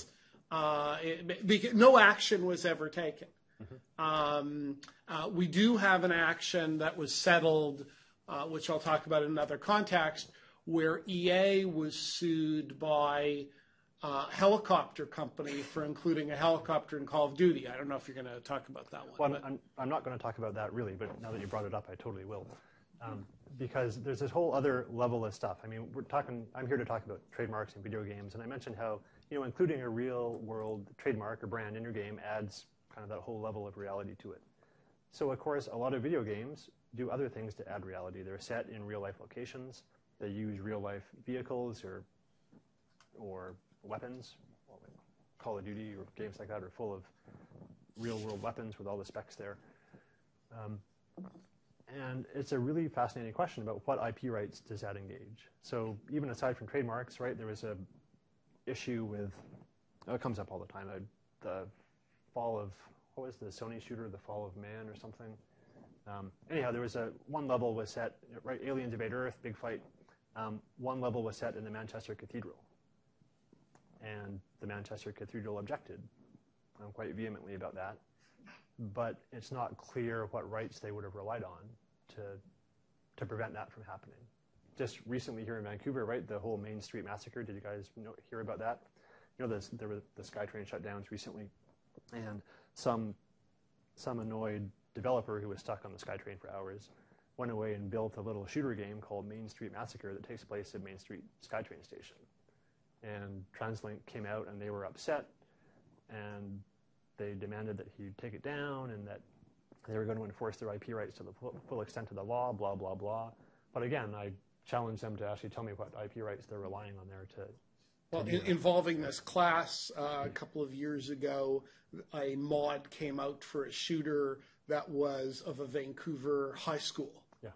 Uh, it, no action was ever taken. Mm-hmm. Um, uh, we do have an action that was settled, uh, which I'll talk about in another context, where EA was sued by a helicopter company for including a helicopter in Call of Duty. I don't know if you're going to talk about that one. Well, but- I'm, I'm not going to talk about that really, but now that you brought it up, I totally will. Um, because there's this whole other level of stuff. I mean, we're talking, I'm here to talk about trademarks and video games, and I mentioned how, you know, including a real world trademark or brand in your game adds kind of that whole level of reality to it. So, of course, a lot of video games do other things to add reality. They're set in real life locations. They use real life vehicles or or weapons. Call of Duty or games like that are full of real world weapons with all the specs there. Um, and it's a really fascinating question about what IP rights does that engage. So even aside from trademarks, right, there was a issue with, oh, it comes up all the time, uh, the fall of, what was the Sony shooter, The Fall of Man or something? Um, anyhow, there was a, one level was set, right, Aliens Invade Earth, big fight. Um, one level was set in the Manchester Cathedral. And the Manchester Cathedral objected um, quite vehemently about that but it's not clear what rights they would have relied on to, to prevent that from happening. Just recently here in Vancouver, right, the whole Main Street massacre, did you guys know, hear about that? You know, there were the SkyTrain shutdowns recently, and some, some annoyed developer who was stuck on the SkyTrain for hours went away and built a little shooter game called Main Street Massacre that takes place at Main Street SkyTrain station. And TransLink came out and they were upset, and they demanded that he take it down and that they were going to enforce their IP rights to the full, extent of the law, blah, blah, blah. But again, I challenge them to actually tell me what IP rights they're relying on there to. Well, in, involving this class, uh, a couple of years ago, a mod came out for a shooter that was of a Vancouver high school. Yeah.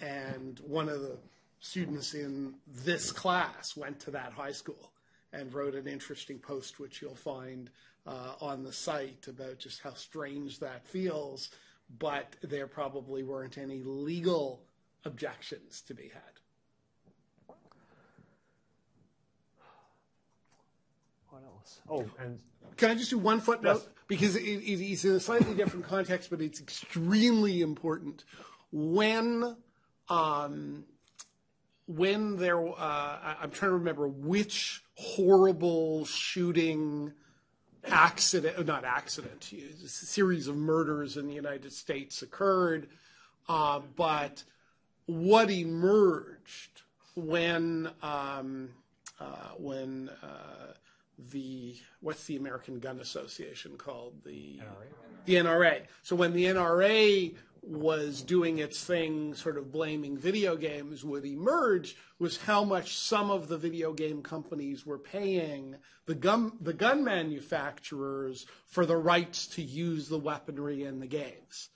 And one of the students in this class went to that high school and wrote an interesting post, which you'll find uh, on the site about just how strange that feels, but there probably weren't any legal objections to be had. What else? Oh, and can I just do one footnote? Yes. Because it, it, it's in a slightly different context, but it's extremely important. When um, when there, uh, I'm trying to remember which horrible shooting accident, uh, not accident, a series of murders in the United States occurred. Uh, but what emerged when um, uh, when uh, the what's the American Gun Association called the NRA. the NRA. So when the NRA was doing its thing, sort of blaming video games, would emerge was how much some of the video game companies were paying the gun the gun manufacturers for the rights to use the weaponry in the games.